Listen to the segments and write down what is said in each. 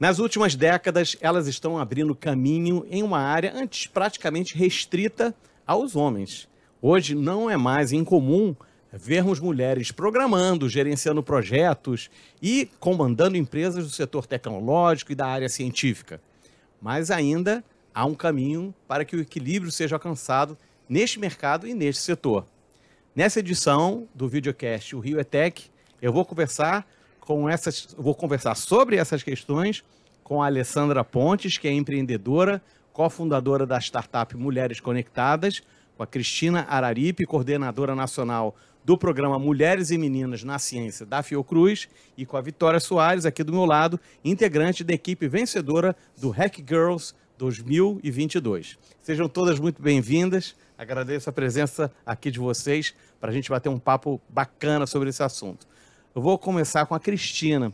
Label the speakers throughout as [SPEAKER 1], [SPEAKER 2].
[SPEAKER 1] Nas últimas décadas, elas estão abrindo caminho em uma área antes praticamente restrita aos homens. Hoje não é mais incomum vermos mulheres programando, gerenciando projetos e comandando empresas do setor tecnológico e da área científica. Mas ainda há um caminho para que o equilíbrio seja alcançado neste mercado e neste setor. Nessa edição do videocast O Rio Etec, eu vou conversar com essas, vou conversar sobre essas questões com a Alessandra Pontes, que é empreendedora, cofundadora da startup Mulheres Conectadas, com a Cristina Araripe, coordenadora nacional do programa Mulheres e Meninas na Ciência da Fiocruz, e com a Vitória Soares, aqui do meu lado, integrante da equipe vencedora do Hack Girls 2022. Sejam todas muito bem-vindas. Agradeço a presença aqui de vocês para a gente bater um papo bacana sobre esse assunto. Eu vou começar com a Cristina.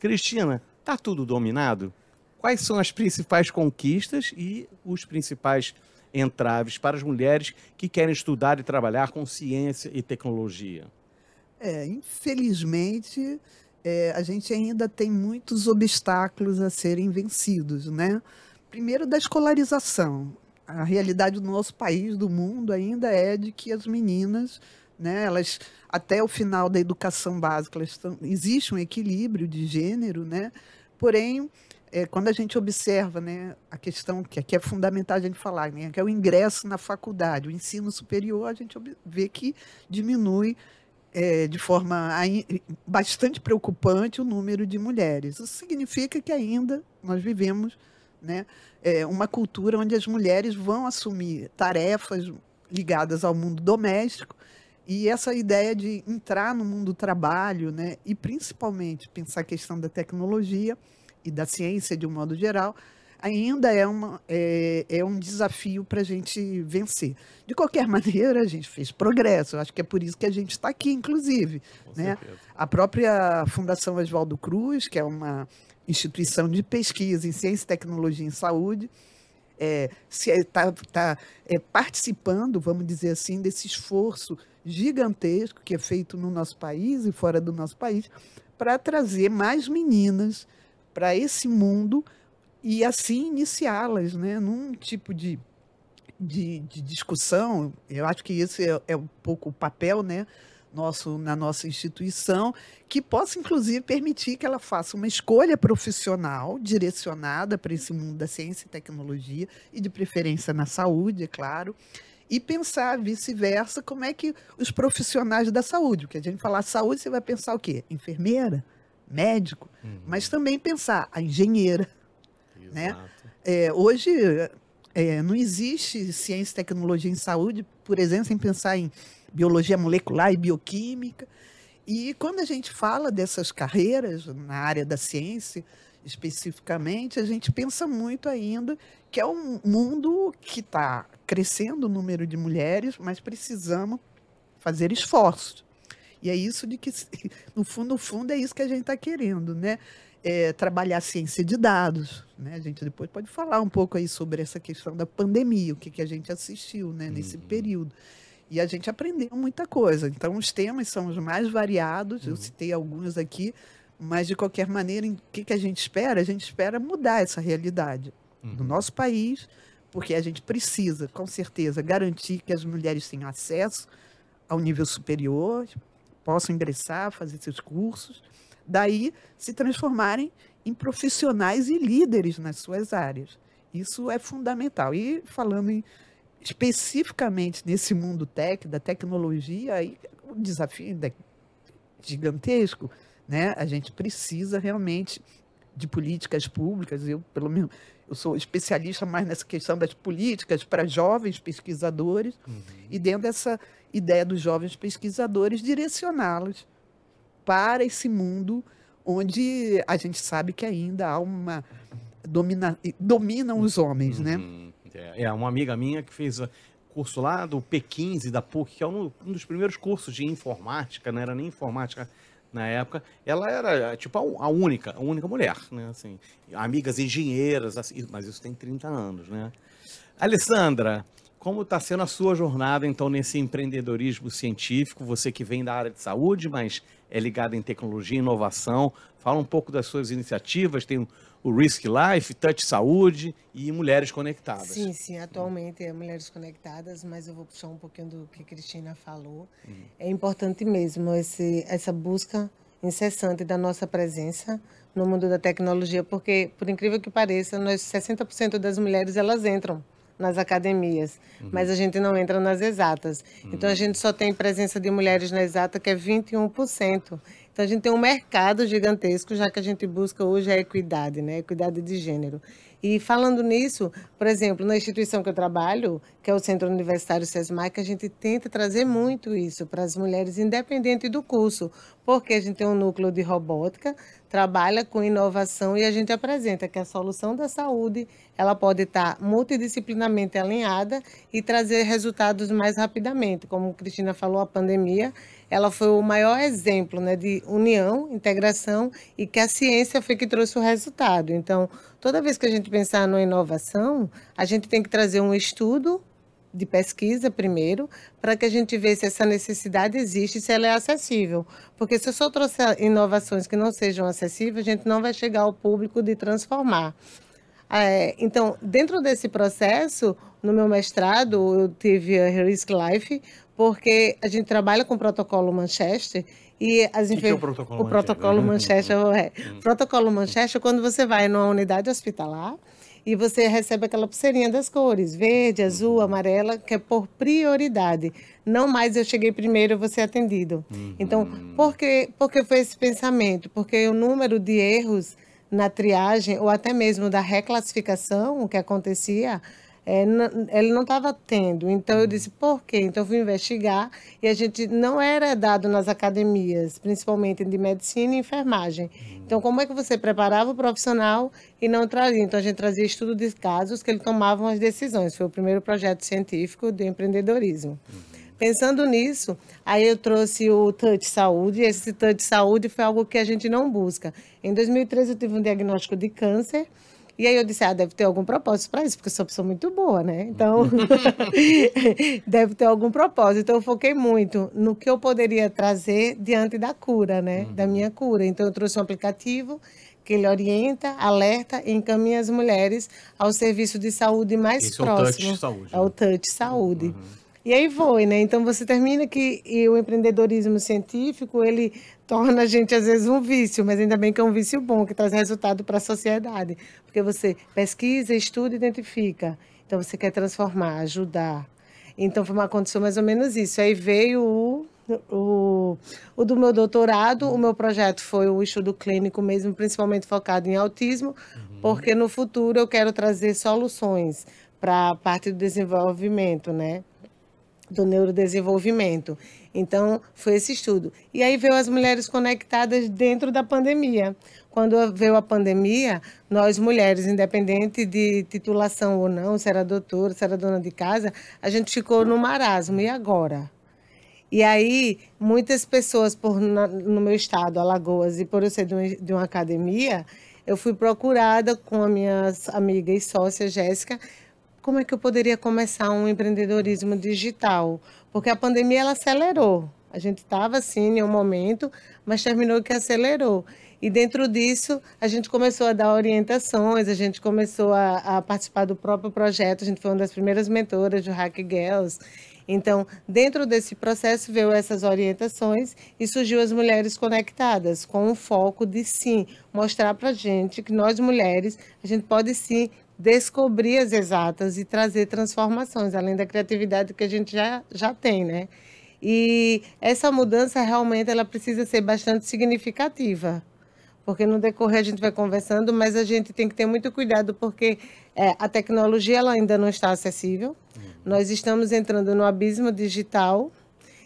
[SPEAKER 1] Cristina, tá tudo dominado? Quais são as principais conquistas e os principais entraves para as mulheres que querem estudar e trabalhar com ciência e tecnologia?
[SPEAKER 2] É, infelizmente, é, a gente ainda tem muitos obstáculos a serem vencidos, né? Primeiro, da escolarização. A realidade do nosso país, do mundo, ainda é de que as meninas né? Elas até o final da educação básica elas estão, existe um equilíbrio de gênero, né? Porém, é, quando a gente observa, né, a questão que aqui é fundamental a gente falar, né, que é o ingresso na faculdade, o ensino superior, a gente vê que diminui é, de forma bastante preocupante o número de mulheres. Isso significa que ainda nós vivemos né, é, uma cultura onde as mulheres vão assumir tarefas ligadas ao mundo doméstico e essa ideia de entrar no mundo do trabalho, né, e principalmente pensar a questão da tecnologia e da ciência de um modo geral, ainda é, uma, é, é um desafio para a gente vencer. De qualquer maneira, a gente fez progresso. Acho que é por isso que a gente está aqui, inclusive. né? A própria Fundação Oswaldo Cruz, que é uma instituição de pesquisa em ciência, tecnologia e saúde, está é, tá, tá, é, participando, vamos dizer assim, desse esforço gigantesco que é feito no nosso país e fora do nosso país para trazer mais meninas para esse mundo e assim iniciá-las né, num tipo de, de, de, discussão. Eu acho que esse é, é um pouco o papel né, nosso na nossa instituição, que possa, inclusive, permitir que ela faça uma escolha profissional direcionada para esse mundo da ciência e tecnologia, e de preferência na saúde, é claro, e pensar vice-versa como é que os profissionais da saúde, porque a gente falar saúde, você vai pensar o quê? Enfermeira, médico, uhum. mas também pensar a engenheira. Né? É, hoje é, não existe ciência e tecnologia em saúde, por exemplo, sem pensar em biologia molecular e bioquímica. E quando a gente fala dessas carreiras na área da ciência, especificamente, a gente pensa muito ainda que é um mundo que está crescendo o número de mulheres, mas precisamos fazer esforços. E é isso de que, no fundo, no fundo, é isso que a gente está querendo, né? É, trabalhar ciência de dados. Né? A gente depois pode falar um pouco aí sobre essa questão da pandemia, o que, que a gente assistiu né, nesse uhum. período. E a gente aprendeu muita coisa. Então, os temas são os mais variados, uhum. eu citei alguns aqui, mas, de qualquer maneira, o que, que a gente espera? A gente espera mudar essa realidade uhum. do nosso país, porque a gente precisa, com certeza, garantir que as mulheres tenham acesso ao nível superior, possam ingressar, fazer seus cursos, daí se transformarem em profissionais e líderes nas suas áreas. Isso é fundamental. E falando em, especificamente nesse mundo tech, da tecnologia, aí o desafio é gigantesco, né? A gente precisa realmente de políticas públicas. Eu, pelo menos, eu sou especialista mais nessa questão das políticas para jovens pesquisadores uhum. e dentro dessa ideia dos jovens pesquisadores direcioná-los para esse mundo onde a gente sabe que ainda há uma domina, dominam os homens, né? uhum.
[SPEAKER 1] né? É, uma amiga minha que fez curso lá do P15 da PUC, que é um, um dos primeiros cursos de informática, não era nem informática, na época, ela era tipo a, única, a única mulher, né? Assim, amigas engenheiras, assim, mas isso tem 30 anos, né? Alessandra, como está sendo a sua jornada, então, nesse empreendedorismo científico? Você que vem da área de saúde, mas é ligado em tecnologia e inovação. Fala um pouco das suas iniciativas. Tem o Risk Life, Touch Saúde e Mulheres Conectadas.
[SPEAKER 3] Sim, sim. Atualmente é Mulheres Conectadas, mas eu vou puxar um pouquinho do que a Cristina falou. Uhum. É importante mesmo esse, essa busca incessante da nossa presença no mundo da tecnologia, porque, por incrível que pareça, nós 60% das mulheres elas entram nas academias, uhum. mas a gente não entra nas exatas. Uhum. Então a gente só tem presença de mulheres na exata que é 21%. Então a gente tem um mercado gigantesco, já que a gente busca hoje a equidade, né? Equidade de gênero. E falando nisso, por exemplo, na instituição que eu trabalho, que é o Centro Universitário SESMAC, a gente tenta trazer muito isso para as mulheres, independente do curso, porque a gente tem um núcleo de robótica, trabalha com inovação e a gente apresenta que a solução da saúde ela pode estar multidisciplinarmente alinhada e trazer resultados mais rapidamente. Como Cristina falou, a pandemia ela foi o maior exemplo né, de união, integração e que a ciência foi que trouxe o resultado. Então, toda vez que a gente pensar numa inovação, a gente tem que trazer um estudo de pesquisa primeiro, para que a gente veja se essa necessidade existe e se ela é acessível. Porque se eu só trouxer inovações que não sejam acessíveis, a gente não vai chegar ao público de transformar. É, então, dentro desse processo, no meu mestrado, eu tive a Risk Life, porque a gente trabalha com o protocolo Manchester e as
[SPEAKER 1] que que é o protocolo
[SPEAKER 3] o protocolo Manchester é protocolo Manchester quando você vai numa unidade hospitalar e você recebe aquela pulseirinha das cores, verde, azul, uhum. amarela, que é por prioridade. Não mais eu cheguei primeiro, eu vou ser atendido. Uhum. Então, por que, por que foi esse pensamento? Porque o número de erros na triagem, ou até mesmo da reclassificação, o que acontecia, é, ele não estava tendo. Então eu disse, por quê? Então eu fui investigar e a gente não era dado nas academias, principalmente de medicina e enfermagem. Então como é que você preparava o profissional e não trazia? Então a gente trazia estudo de casos que ele tomavam as decisões. Foi o primeiro projeto científico de empreendedorismo. Pensando nisso, aí eu trouxe o Touch Saúde. Esse Touch Saúde foi algo que a gente não busca. Em 2013 eu tive um diagnóstico de câncer e aí eu disse, ah, deve ter algum propósito para isso, porque eu sou uma pessoa muito boa, né? Então, deve ter algum propósito. Então, eu foquei muito no que eu poderia trazer diante da cura, né? Uhum. Da minha cura. Então, eu trouxe um aplicativo que ele orienta, alerta e encaminha as mulheres ao serviço de saúde mais Esse próximo. É o Touch Saúde. É o né? Touch Saúde. Uhum. E aí foi, né? Então você termina que o empreendedorismo científico, ele torna a gente às vezes um vício, mas ainda bem que é um vício bom, que traz resultado para a sociedade. Porque você pesquisa, estuda, identifica. Então você quer transformar, ajudar. Então foi uma condição mais ou menos isso. Aí veio o, o, o do meu doutorado, o meu projeto foi o estudo clínico mesmo, principalmente focado em autismo, uhum. porque no futuro eu quero trazer soluções para a parte do desenvolvimento, né? Do neurodesenvolvimento. Então, foi esse estudo. E aí veio as mulheres conectadas dentro da pandemia. Quando veio a pandemia, nós mulheres, independente de titulação ou não, se era doutora, se era dona de casa, a gente ficou no marasmo. E agora? E aí, muitas pessoas por, na, no meu estado, Alagoas, e por eu ser de de uma academia, eu fui procurada com a minha amiga e sócia Jéssica como é que eu poderia começar um empreendedorismo digital? Porque a pandemia ela acelerou. A gente estava assim em um momento, mas terminou que acelerou. E dentro disso, a gente começou a dar orientações, a gente começou a, a participar do próprio projeto. A gente foi uma das primeiras mentoras do Hack Girls. Então, dentro desse processo, veio essas orientações e surgiu as mulheres conectadas, com o foco de sim mostrar para a gente que nós mulheres, a gente pode sim descobrir as exatas e trazer transformações, além da criatividade que a gente já, já tem, né? E essa mudança realmente ela precisa ser bastante significativa, porque no decorrer a gente vai conversando, mas a gente tem que ter muito cuidado porque é, a tecnologia ela ainda não está acessível. Uhum. Nós estamos entrando no abismo digital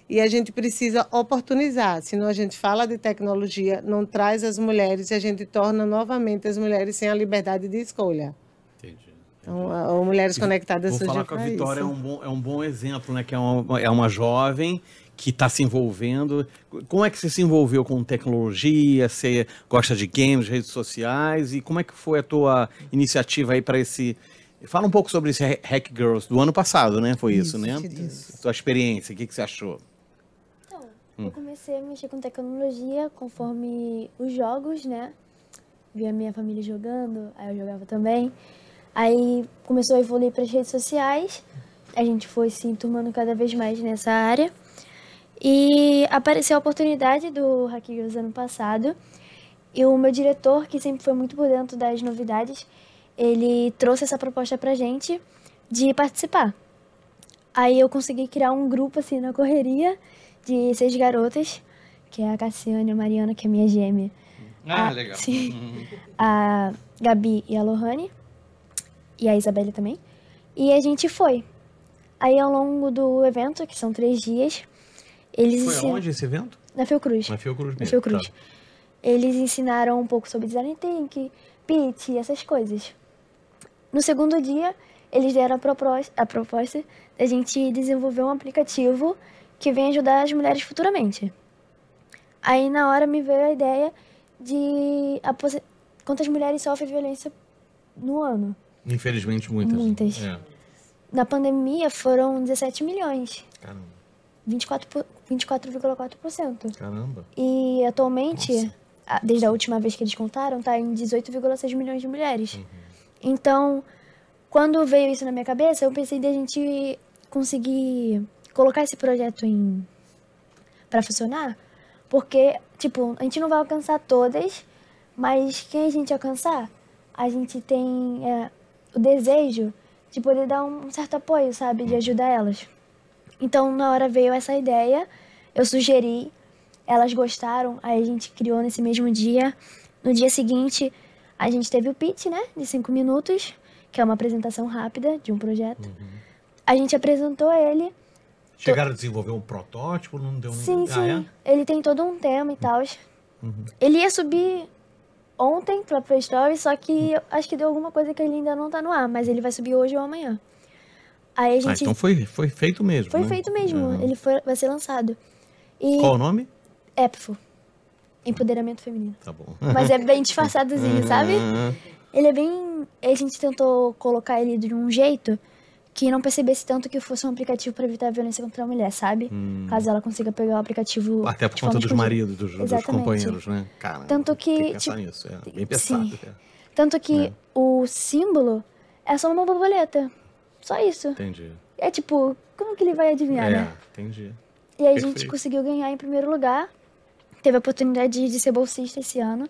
[SPEAKER 3] e a gente precisa oportunizar. Senão a gente fala de tecnologia, não traz as mulheres e a gente torna novamente as mulheres sem a liberdade de escolha. Então, Mulheres Conectadas
[SPEAKER 1] Vou falar com a Vitória, é um, bom, é um bom exemplo, né? Que é uma, é uma jovem que está se envolvendo. Como é que você se envolveu com tecnologia? Você gosta de games, redes sociais? E como é que foi a tua iniciativa aí para esse Fala um pouco sobre esse Hack Girls do ano passado, né? Foi isso,
[SPEAKER 2] Isso,
[SPEAKER 1] né?
[SPEAKER 2] isso.
[SPEAKER 1] Sua experiência, o que, que você achou?
[SPEAKER 4] Então,
[SPEAKER 1] Hum.
[SPEAKER 4] eu comecei a mexer com tecnologia conforme os jogos, né? Vi a minha família jogando, aí eu jogava também. Aí começou a evoluir para as redes sociais, a gente foi se enturmando cada vez mais nessa área. E apareceu a oportunidade do Hack Girls ano passado. E o meu diretor, que sempre foi muito por dentro das novidades, ele trouxe essa proposta pra gente de participar. Aí eu consegui criar um grupo assim na correria de seis garotas, que é a Cassiane, a Mariana, que é minha gêmea.
[SPEAKER 1] Ah,
[SPEAKER 4] Ah,
[SPEAKER 1] legal.
[SPEAKER 4] sim. A Gabi e a Lohane. E a Isabelle também. E a gente foi. Aí ao longo do evento, que são três dias, eles
[SPEAKER 1] Foi
[SPEAKER 4] ensinam.
[SPEAKER 1] aonde esse evento?
[SPEAKER 4] Na Fiocruz.
[SPEAKER 1] Na Fiocruz
[SPEAKER 4] Na
[SPEAKER 1] mesmo.
[SPEAKER 4] Fiocruz.
[SPEAKER 1] tá.
[SPEAKER 4] Eles ensinaram um pouco sobre design thinking, pitch, essas coisas. No segundo dia, eles deram a propos- a proposta da gente desenvolver um aplicativo que vem ajudar as mulheres futuramente. Aí, na hora, me veio a ideia de a quantas mulheres sofrem violência no ano.
[SPEAKER 1] Infelizmente, muitas.
[SPEAKER 4] Muitas.
[SPEAKER 1] É.
[SPEAKER 4] Na pandemia, foram 17 milhões,
[SPEAKER 1] Caramba,
[SPEAKER 4] 24 por- 24,4%.
[SPEAKER 1] caramba.
[SPEAKER 4] E atualmente,
[SPEAKER 1] Nossa.
[SPEAKER 4] desde a última vez que eles contaram, tá em 18,6 milhões de mulheres.
[SPEAKER 1] Uhum.
[SPEAKER 4] Então, quando veio isso na minha cabeça, eu pensei de a gente conseguir colocar esse projeto em para funcionar, porque, tipo, a gente não vai alcançar todas, mas quem a gente alcançar, a gente tem é, o desejo de poder dar um certo apoio, sabe, de ajudar elas. Então, na hora veio essa ideia, eu sugeri, elas gostaram, aí a gente criou nesse mesmo dia. No dia seguinte, a gente teve o pitch, né, de cinco minutos, que é uma apresentação rápida de um projeto. A gente apresentou ele,
[SPEAKER 1] Chegaram a desenvolver um protótipo, não deu
[SPEAKER 4] sim, sim,
[SPEAKER 1] Ah,
[SPEAKER 4] ele tem todo um tema e tal.
[SPEAKER 1] Uhum.
[SPEAKER 4] Ele ia subir ontem pra Play Store, só que eu acho que deu alguma coisa que ele ainda não tá no ar, mas ele vai subir hoje ou amanhã. Aí a
[SPEAKER 1] é? Ah,
[SPEAKER 4] gente...
[SPEAKER 1] então foi, foi feito mesmo,
[SPEAKER 4] Foi
[SPEAKER 1] né?
[SPEAKER 4] feito mesmo,
[SPEAKER 1] Aham.
[SPEAKER 4] ele foi, vai ser lançado. E
[SPEAKER 1] Qual o nome?
[SPEAKER 4] EPFO, Empoderamento Feminino.
[SPEAKER 1] Tá bom.
[SPEAKER 4] Mas é bem disfarçadozinho, sabe?
[SPEAKER 1] Aham.
[SPEAKER 4] Ele é bem. A gente tentou colocar ele de um jeito que não percebesse tanto que fosse um aplicativo para evitar a violência contra a mulher, sabe?
[SPEAKER 1] Hum.
[SPEAKER 4] Caso ela consiga pegar o aplicativo.
[SPEAKER 1] Até por
[SPEAKER 4] de
[SPEAKER 1] conta dos maridos, dos, dos companheiros, né? Caramba,
[SPEAKER 4] Tanto que,
[SPEAKER 1] Tem que pensar
[SPEAKER 4] tipo,
[SPEAKER 1] nisso, é bem pensado.
[SPEAKER 4] sim.
[SPEAKER 1] é.
[SPEAKER 4] Tanto que
[SPEAKER 1] É.
[SPEAKER 4] o símbolo é só uma borboleta. Só isso.
[SPEAKER 1] Entendi.
[SPEAKER 4] É tipo, como que ele vai adivinhar,
[SPEAKER 1] É,
[SPEAKER 4] né?
[SPEAKER 1] entendi.
[SPEAKER 4] E aí a gente
[SPEAKER 1] Perfeito.
[SPEAKER 4] conseguiu ganhar em primeiro lugar. Teve a oportunidade de ser bolsista esse ano.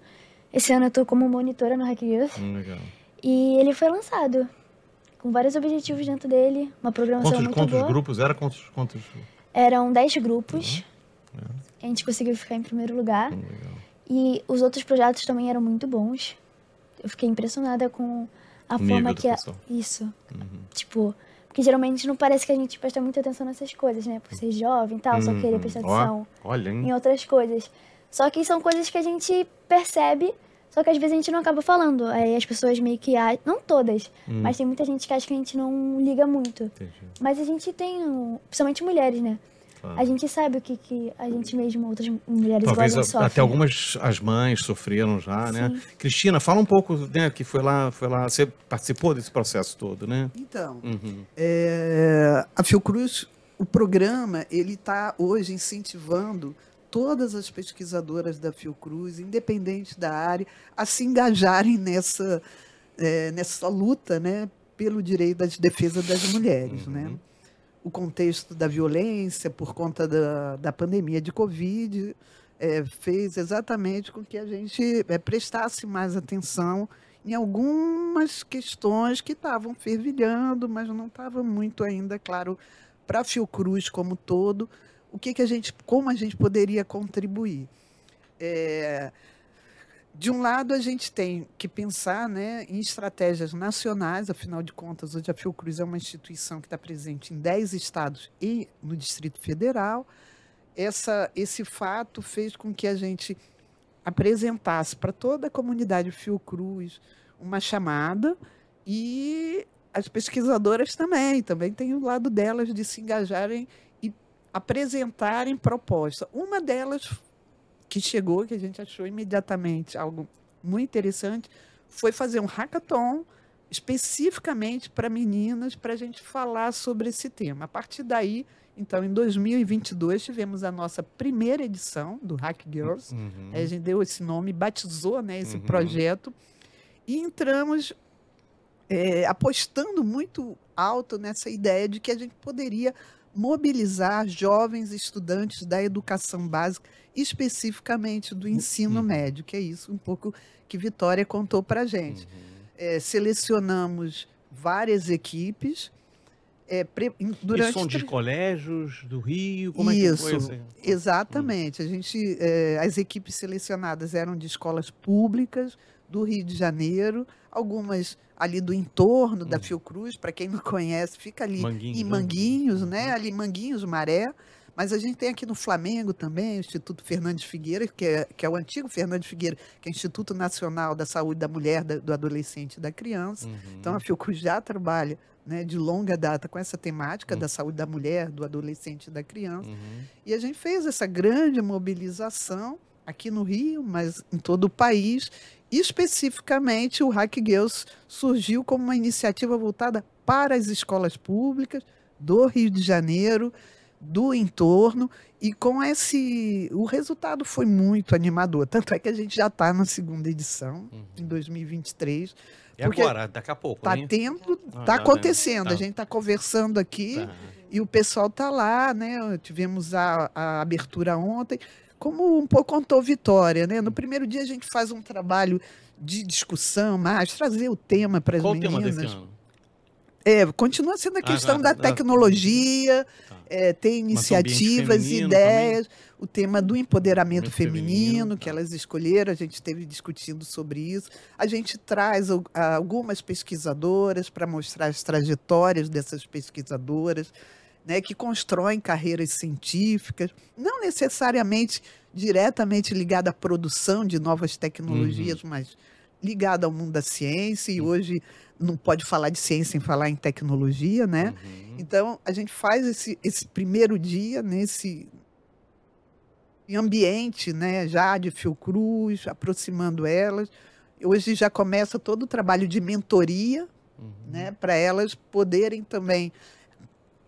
[SPEAKER 4] Esse ano eu tô como monitora no Hack Youth.
[SPEAKER 1] Hum, legal.
[SPEAKER 4] E ele foi lançado. Com vários objetivos dentro dele. Uma programação
[SPEAKER 1] Quantos,
[SPEAKER 4] muito
[SPEAKER 1] quantos
[SPEAKER 4] boa.
[SPEAKER 1] grupos era? Quantos, quantos...
[SPEAKER 4] Eram 10 grupos.
[SPEAKER 1] Uhum.
[SPEAKER 4] A gente conseguiu ficar em primeiro lugar.
[SPEAKER 1] Hum.
[SPEAKER 4] E os outros projetos também eram muito bons. Eu fiquei impressionada com a
[SPEAKER 1] O
[SPEAKER 4] forma que a...
[SPEAKER 1] pessoal.
[SPEAKER 4] Isso.
[SPEAKER 1] Uhum.
[SPEAKER 4] Tipo, porque geralmente não parece que a gente presta muita atenção nessas coisas, né? Por ser jovem e tal, só querer
[SPEAKER 1] Uhum.
[SPEAKER 4] prestar
[SPEAKER 1] Ó,
[SPEAKER 4] atenção
[SPEAKER 1] Olha, hein?
[SPEAKER 4] em outras coisas. Só que são coisas que a gente percebe, só que às vezes a gente não acaba falando. Aí as pessoas meio que. Não todas,
[SPEAKER 1] Hum.
[SPEAKER 4] mas tem muita gente que acha que a gente não liga muito.
[SPEAKER 1] Entendi.
[SPEAKER 4] Mas a gente tem, principalmente mulheres, né?
[SPEAKER 1] Claro.
[SPEAKER 4] A gente sabe o que, que a gente mesmo, outras mulheres
[SPEAKER 1] Talvez
[SPEAKER 4] iguais a
[SPEAKER 1] a- até
[SPEAKER 4] sofrem.
[SPEAKER 1] algumas as mães sofreram já, né?
[SPEAKER 4] Sim.
[SPEAKER 1] Cristina, fala um pouco, né? Que foi lá, foi lá, você participou desse processo todo, né?
[SPEAKER 2] Então,
[SPEAKER 1] Uhum.
[SPEAKER 2] é, a Fiocruz, o programa, ele está hoje incentivando todas as pesquisadoras da Fiocruz, independente da área, a se engajarem nessa, é, nessa luta né, pelo direito da defesa das mulheres.
[SPEAKER 1] Uhum.
[SPEAKER 2] Né? O contexto da violência por conta da, da pandemia de Covid é, fez exatamente com que a gente é, prestasse mais atenção em algumas questões que estavam fervilhando, mas não estava muito ainda claro para Fiocruz como todo o que, que a gente, como a gente poderia contribuir. É, de um lado, a gente tem que pensar né, em estratégias nacionais, afinal de contas, hoje a Fiocruz é uma instituição que está presente em 10 estados e no Distrito Federal. Essa, esse fato fez com que a gente apresentasse para toda a comunidade Fiocruz uma chamada e as pesquisadoras também, também tem o lado delas de se engajarem e apresentarem propostas. Uma delas que chegou, que a gente achou imediatamente algo muito interessante, foi fazer um hackathon especificamente para meninas, para a gente falar sobre esse tema. A partir daí, então, em 2022, tivemos a nossa primeira edição do Hack Girls.
[SPEAKER 1] Uhum.
[SPEAKER 2] A gente deu esse nome, batizou né, esse
[SPEAKER 1] Uhum.
[SPEAKER 2] projeto e entramos é, apostando muito alto nessa ideia de que a gente poderia mobilizar jovens estudantes da educação básica, especificamente do ensino
[SPEAKER 1] Uhum.
[SPEAKER 2] médio, que é isso um pouco que Vitória contou para a gente.
[SPEAKER 1] Uhum.
[SPEAKER 2] É, selecionamos várias equipes. é, pre- durante
[SPEAKER 1] e são de colégios do Rio? Como é que foi
[SPEAKER 2] Isso,
[SPEAKER 1] assim?
[SPEAKER 2] Exatamente. A gente, eh, as equipes selecionadas eram de escolas públicas do Rio de Janeiro, algumas ali do entorno da
[SPEAKER 1] Uhum.
[SPEAKER 2] Fiocruz, para quem não conhece, fica ali
[SPEAKER 1] Manguinhos,
[SPEAKER 2] em
[SPEAKER 1] né?
[SPEAKER 2] Manguinhos, né?
[SPEAKER 1] Uhum.
[SPEAKER 2] Ali Manguinhos, Maré. Mas a gente tem aqui no Flamengo também o Instituto Fernandes Figueira, que é, que é o antigo Fernandes Figueira, que é o Instituto Nacional da Saúde da Mulher, da- do Adolescente e da Criança.
[SPEAKER 1] Uhum.
[SPEAKER 2] Então, a Fiocruz já trabalha né, de longa data com essa temática
[SPEAKER 1] Uhum.
[SPEAKER 2] da saúde da mulher, do adolescente e da criança.
[SPEAKER 1] Uhum.
[SPEAKER 2] E a gente fez essa grande mobilização aqui no Rio, mas em todo o país. E, especificamente, o Hack Girls surgiu como uma iniciativa voltada para as escolas públicas do Rio de Janeiro, do entorno, e com esse. O resultado foi muito animador. Tanto é que a gente já está na segunda edição,
[SPEAKER 1] Uhum.
[SPEAKER 2] em 2023.
[SPEAKER 1] É
[SPEAKER 2] Porque
[SPEAKER 1] agora, daqui a pouco,
[SPEAKER 2] Está tendo,
[SPEAKER 1] Ah,
[SPEAKER 2] está
[SPEAKER 1] tá,
[SPEAKER 2] acontecendo.
[SPEAKER 1] tá.
[SPEAKER 2] A gente está conversando aqui.
[SPEAKER 1] Tá.
[SPEAKER 2] E o pessoal está lá, né? Tivemos a, a abertura ontem. Como um pouco contou Vitória, né? No primeiro dia a gente faz um trabalho de discussão, mais trazer o tema para as
[SPEAKER 1] Qual o tema
[SPEAKER 2] meninas.
[SPEAKER 1] desse ano?
[SPEAKER 2] É, continua sendo a
[SPEAKER 1] Ah,
[SPEAKER 2] questão
[SPEAKER 1] tá,
[SPEAKER 2] da
[SPEAKER 1] tá.
[SPEAKER 2] tecnologia,
[SPEAKER 1] Tá.
[SPEAKER 2] é, tem
[SPEAKER 1] Mas
[SPEAKER 2] iniciativas, ideias, o tema do empoderamento feminino,
[SPEAKER 1] feminino,
[SPEAKER 2] que
[SPEAKER 1] tá.
[SPEAKER 2] elas escolheram, a gente esteve discutindo sobre isso. A gente traz al- algumas pesquisadoras para mostrar as trajetórias dessas pesquisadoras, né, que constroem carreiras científicas, não necessariamente diretamente ligada à produção de novas tecnologias, mas ligada ao mundo da ciência, e hoje não pode falar de ciência sem falar em tecnologia, né?
[SPEAKER 1] Uhum.
[SPEAKER 2] Então, a gente faz esse, esse primeiro dia nesse ambiente né, já de Fiocruz, aproximando elas. Hoje já começa todo o trabalho de mentoria
[SPEAKER 1] Uhum.
[SPEAKER 2] né, para elas poderem também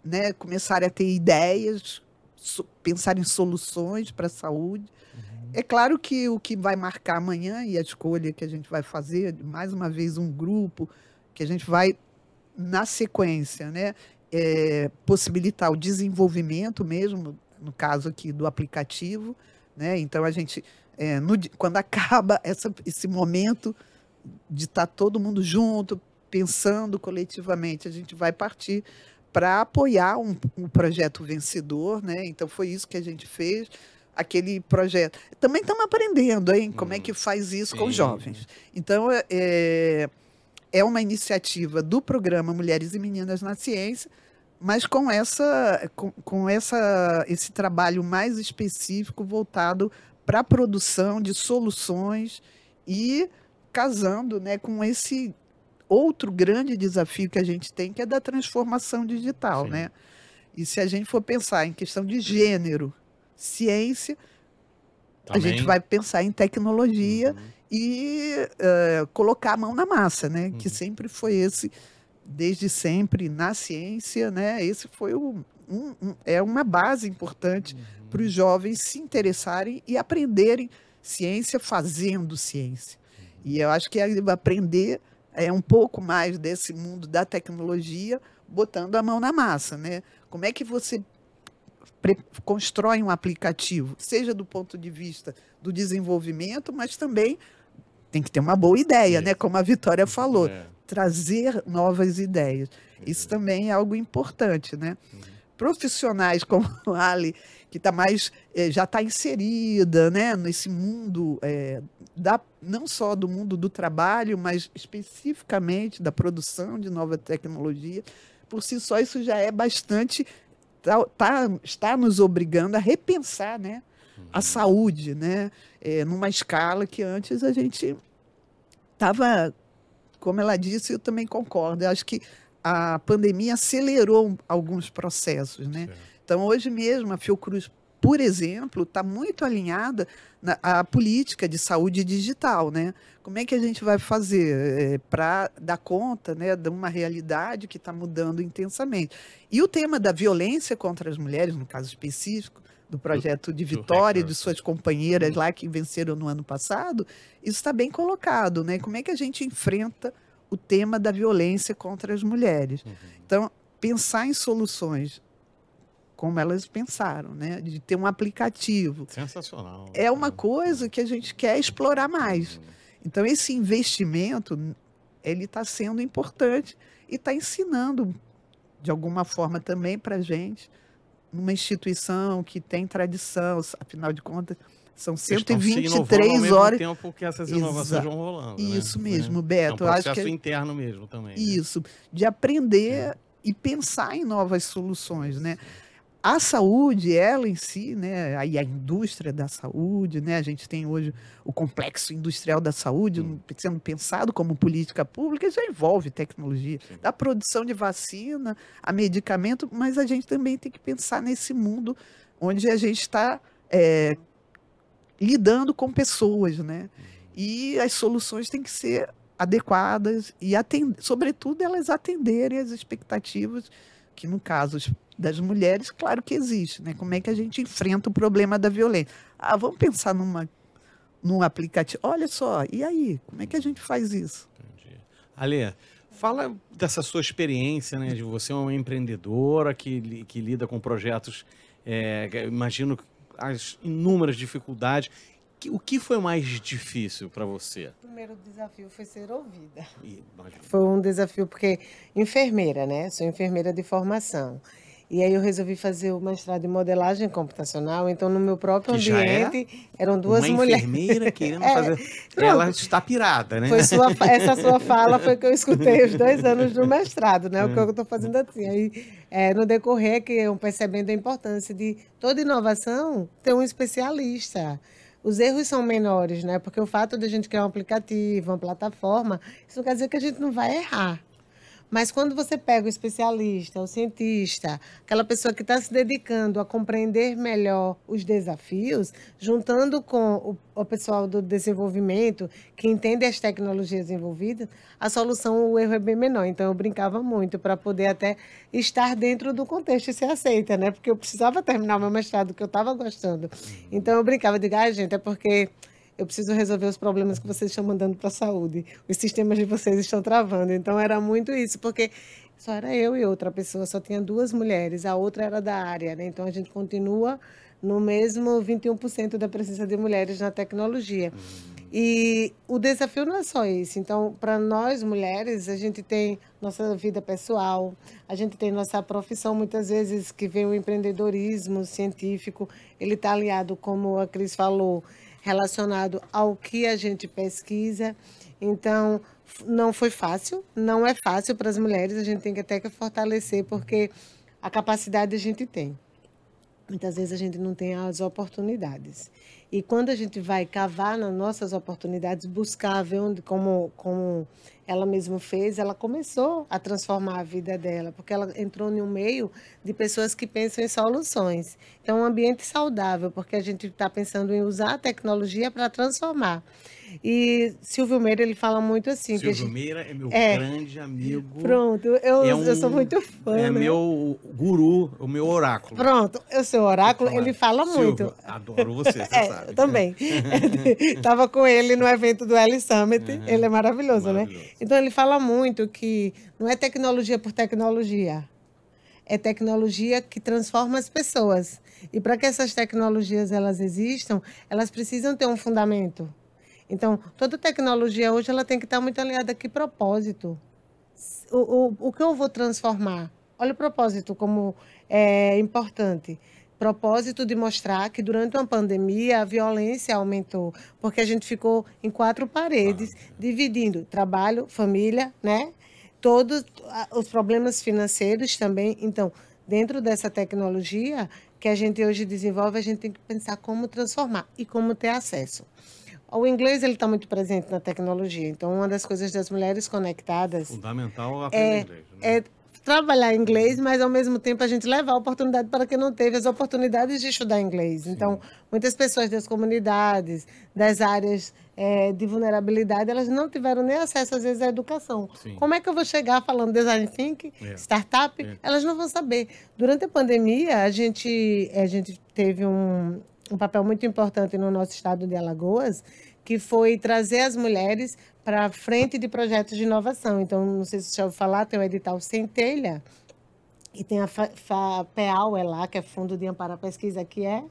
[SPEAKER 2] né, começarem a ter ideias, so- pensar em soluções para a saúde.
[SPEAKER 1] Uhum.
[SPEAKER 2] É claro que o que vai marcar amanhã e a escolha que a gente vai fazer, mais uma vez, um grupo que a gente vai, na sequência, né, é, possibilitar o desenvolvimento mesmo, no caso aqui do aplicativo. Né? Então, a gente, é, no quando acaba essa, esse momento de estar todo mundo junto, pensando coletivamente, a gente vai partir para apoiar um, um projeto vencedor, né? Então foi isso que a gente fez, aquele projeto. Também estamos aprendendo, hein? Como é
[SPEAKER 1] Hum,
[SPEAKER 2] que faz isso com os
[SPEAKER 1] sim.
[SPEAKER 2] jovens. Então é- é, é uma iniciativa do programa Mulheres e Meninas na Ciência, mas com essa com, com essa esse trabalho mais específico voltado para a produção de soluções e casando, né, com esse outro grande desafio que a gente tem, que é da transformação digital,
[SPEAKER 1] Sim.
[SPEAKER 2] né? E se a gente for pensar em questão de gênero, ciência, a
[SPEAKER 1] Também.
[SPEAKER 2] gente vai pensar em tecnologia
[SPEAKER 1] Uhum.
[SPEAKER 2] e eh, colocar a mão na massa, né? Que
[SPEAKER 1] Uhum.
[SPEAKER 2] sempre foi esse, desde sempre na ciência, né? Esse foi o, um- um- é uma base importante
[SPEAKER 1] Uhum.
[SPEAKER 2] para os jovens se interessarem e aprenderem ciência fazendo ciência. E eu acho que é aprender é um pouco mais desse mundo da tecnologia, botando a mão na massa, né? Como é que você constrói um aplicativo, seja do ponto de vista do desenvolvimento, mas também tem que ter uma boa ideia, né? Como a Vitória falou,
[SPEAKER 1] É.
[SPEAKER 2] trazer novas ideias. Isso também é algo importante, né?
[SPEAKER 1] Uhum.
[SPEAKER 2] Profissionais como a Ali, que tá mais, eh, já está inserida né, nesse mundo, eh, da, não só do mundo do trabalho, mas especificamente da produção de nova tecnologia. Por si só, isso já é bastante. Tá, tá- está nos obrigando a repensar né, a
[SPEAKER 1] Uhum.
[SPEAKER 2] saúde, né, eh, numa escala que antes a gente estava, como ela disse, eu também concordo. Eu acho que a pandemia acelerou alguns processos, né?
[SPEAKER 1] Certo.
[SPEAKER 2] Então, hoje mesmo, a Fiocruz por exemplo, está muito alinhada na, à política de saúde digital, né? Como é que a gente vai fazer é, para dar conta né, de uma realidade que está mudando intensamente? E o tema da violência contra as mulheres, no caso específico, do projeto de Vitória, de suas companheiras lá que venceram no ano passado, isso está bem colocado, né? Como é que a gente enfrenta o tema da violência contra as mulheres? Uhum. Então, pensar em soluções como elas pensaram, né? De ter um aplicativo.
[SPEAKER 1] Sensacional.
[SPEAKER 2] É uma coisa que a gente quer explorar mais. Uhum. Então, esse investimento, ele está sendo importante e está ensinando, de alguma forma, também para a gente, numa instituição que tem tradição, afinal de contas, são 123 horas.
[SPEAKER 1] Ao tempo que essas inovações Exa vão rolando.
[SPEAKER 2] Né? Isso
[SPEAKER 1] né?
[SPEAKER 2] mesmo, Beto. É um
[SPEAKER 1] processo
[SPEAKER 2] acho que...
[SPEAKER 1] interno mesmo também. Né?
[SPEAKER 2] Isso, né? de aprender é. e pensar em novas soluções, né? A saúde, ela em si, né, aí a indústria da saúde, né, a gente tem hoje o complexo industrial da saúde hum. sendo pensado como política pública, já envolve tecnologia, Sim. da produção de vacina a medicamento, mas a gente também tem que pensar nesse mundo onde a gente está é, lidando com pessoas, né, hum. e as soluções têm que ser adequadas e, atend sobretudo, elas atenderem as expectativas que no caso das mulheres, claro que existe, né? Como é que a gente enfrenta o problema da violência? Ah, vamos pensar numa num aplicativo. Olha só, e aí? Como é que a gente faz isso?
[SPEAKER 1] Entendi. Ale, fala dessa sua experiência, né? De você é uma empreendedora que, que lida com projetos, é, imagino as inúmeras dificuldades o que foi mais difícil para você?
[SPEAKER 3] O primeiro desafio foi ser ouvida. Foi um desafio porque enfermeira, né? Sou enfermeira de formação. E aí eu resolvi fazer o mestrado em modelagem computacional. Então, no meu próprio que ambiente, é eram duas
[SPEAKER 1] uma
[SPEAKER 3] mulheres.
[SPEAKER 1] enfermeira querendo é, fazer... Ela está pirada, né?
[SPEAKER 3] Foi sua, essa sua fala foi que eu escutei os dois anos do mestrado, né? O que eu estou fazendo assim. Aí, é, no decorrer, que eu percebendo a importância de toda inovação ter um especialista os erros são menores, né? Porque o fato de a gente criar um aplicativo, uma plataforma, isso não quer dizer que a gente não vai errar. Mas quando você pega o especialista, o cientista, aquela pessoa que está se dedicando a compreender melhor os desafios, juntando com o, o, pessoal do desenvolvimento, que entende as tecnologias envolvidas, a solução, o erro é bem menor. Então, eu brincava muito para poder até estar dentro do contexto e ser aceita, né? Porque eu precisava terminar o meu mestrado, que eu estava gostando. Então, eu brincava, de ah, gente, é porque eu preciso resolver os problemas que vocês estão mandando para a saúde. Os sistemas de vocês estão travando. Então era muito isso, porque só era eu e outra pessoa, só tinha duas mulheres, a outra era da área, né? Então a gente continua no mesmo 21% da presença de mulheres na tecnologia. E o desafio não é só esse. Então, para nós mulheres, a gente tem nossa vida pessoal, a gente tem nossa profissão, muitas vezes que vem o empreendedorismo científico, ele está aliado, como a Cris falou, relacionado ao que a gente pesquisa. Então, não foi fácil, não é fácil para as mulheres, a gente tem que até que fortalecer, porque a capacidade a gente tem. Muitas vezes a gente não tem as oportunidades. E quando a gente vai cavar nas nossas oportunidades, buscar ver onde, como, como ela mesma fez, ela começou a transformar a vida dela, porque ela entrou em um meio de pessoas que pensam em soluções. Então, um ambiente saudável, porque a gente está pensando em usar a tecnologia para transformar. E Silvio Meira, ele fala muito assim.
[SPEAKER 1] Silvio gente... Meira é meu é, grande amigo.
[SPEAKER 3] Pronto, eu, é um, eu sou muito fã.
[SPEAKER 1] É né? meu guru, o meu oráculo.
[SPEAKER 3] Pronto, o seu oráculo, ele fala Silvio, muito.
[SPEAKER 1] Adoro você, você
[SPEAKER 3] é,
[SPEAKER 1] sabe.
[SPEAKER 3] também. Estava com ele no evento do L Summit, uhum. ele é maravilhoso, né? maravilhoso, né? Então ele fala muito que não é tecnologia por tecnologia. É tecnologia que transforma as pessoas. E para que essas tecnologias elas existam, elas precisam ter um fundamento. Então, toda tecnologia hoje ela tem que estar muito alinhada a que propósito. O, o, o que eu vou transformar? Olha o propósito como é importante. Propósito de mostrar que durante uma pandemia a violência aumentou, porque a gente ficou em quatro paredes, dividindo trabalho, família, né? Todos os problemas financeiros também. Então, dentro dessa tecnologia que a gente hoje desenvolve, a gente tem que pensar como transformar e como ter acesso. O inglês ele está muito presente na tecnologia. Então, uma das coisas das mulheres conectadas
[SPEAKER 1] fundamental aprender
[SPEAKER 3] é,
[SPEAKER 1] inglês. Né?
[SPEAKER 3] É trabalhar inglês, mas ao mesmo tempo a gente levar a oportunidade para quem não teve as oportunidades de estudar inglês. Então, muitas pessoas das comunidades, das áreas é, de vulnerabilidade, elas não tiveram nem acesso, às vezes, à educação.
[SPEAKER 1] Sim.
[SPEAKER 3] Como é que eu vou chegar falando design thinking,
[SPEAKER 1] É.
[SPEAKER 3] startup?
[SPEAKER 1] É.
[SPEAKER 3] Elas não vão saber. Durante a pandemia, a gente, a gente teve um, um papel muito importante no nosso estado de Alagoas, que foi trazer as mulheres para a frente de projetos de inovação. Então, não sei se você já ouviu falar, tem o edital Centelha, e tem a Fa- FAPEAL, é lá, que é Fundo de Amparo à Pesquisa, que é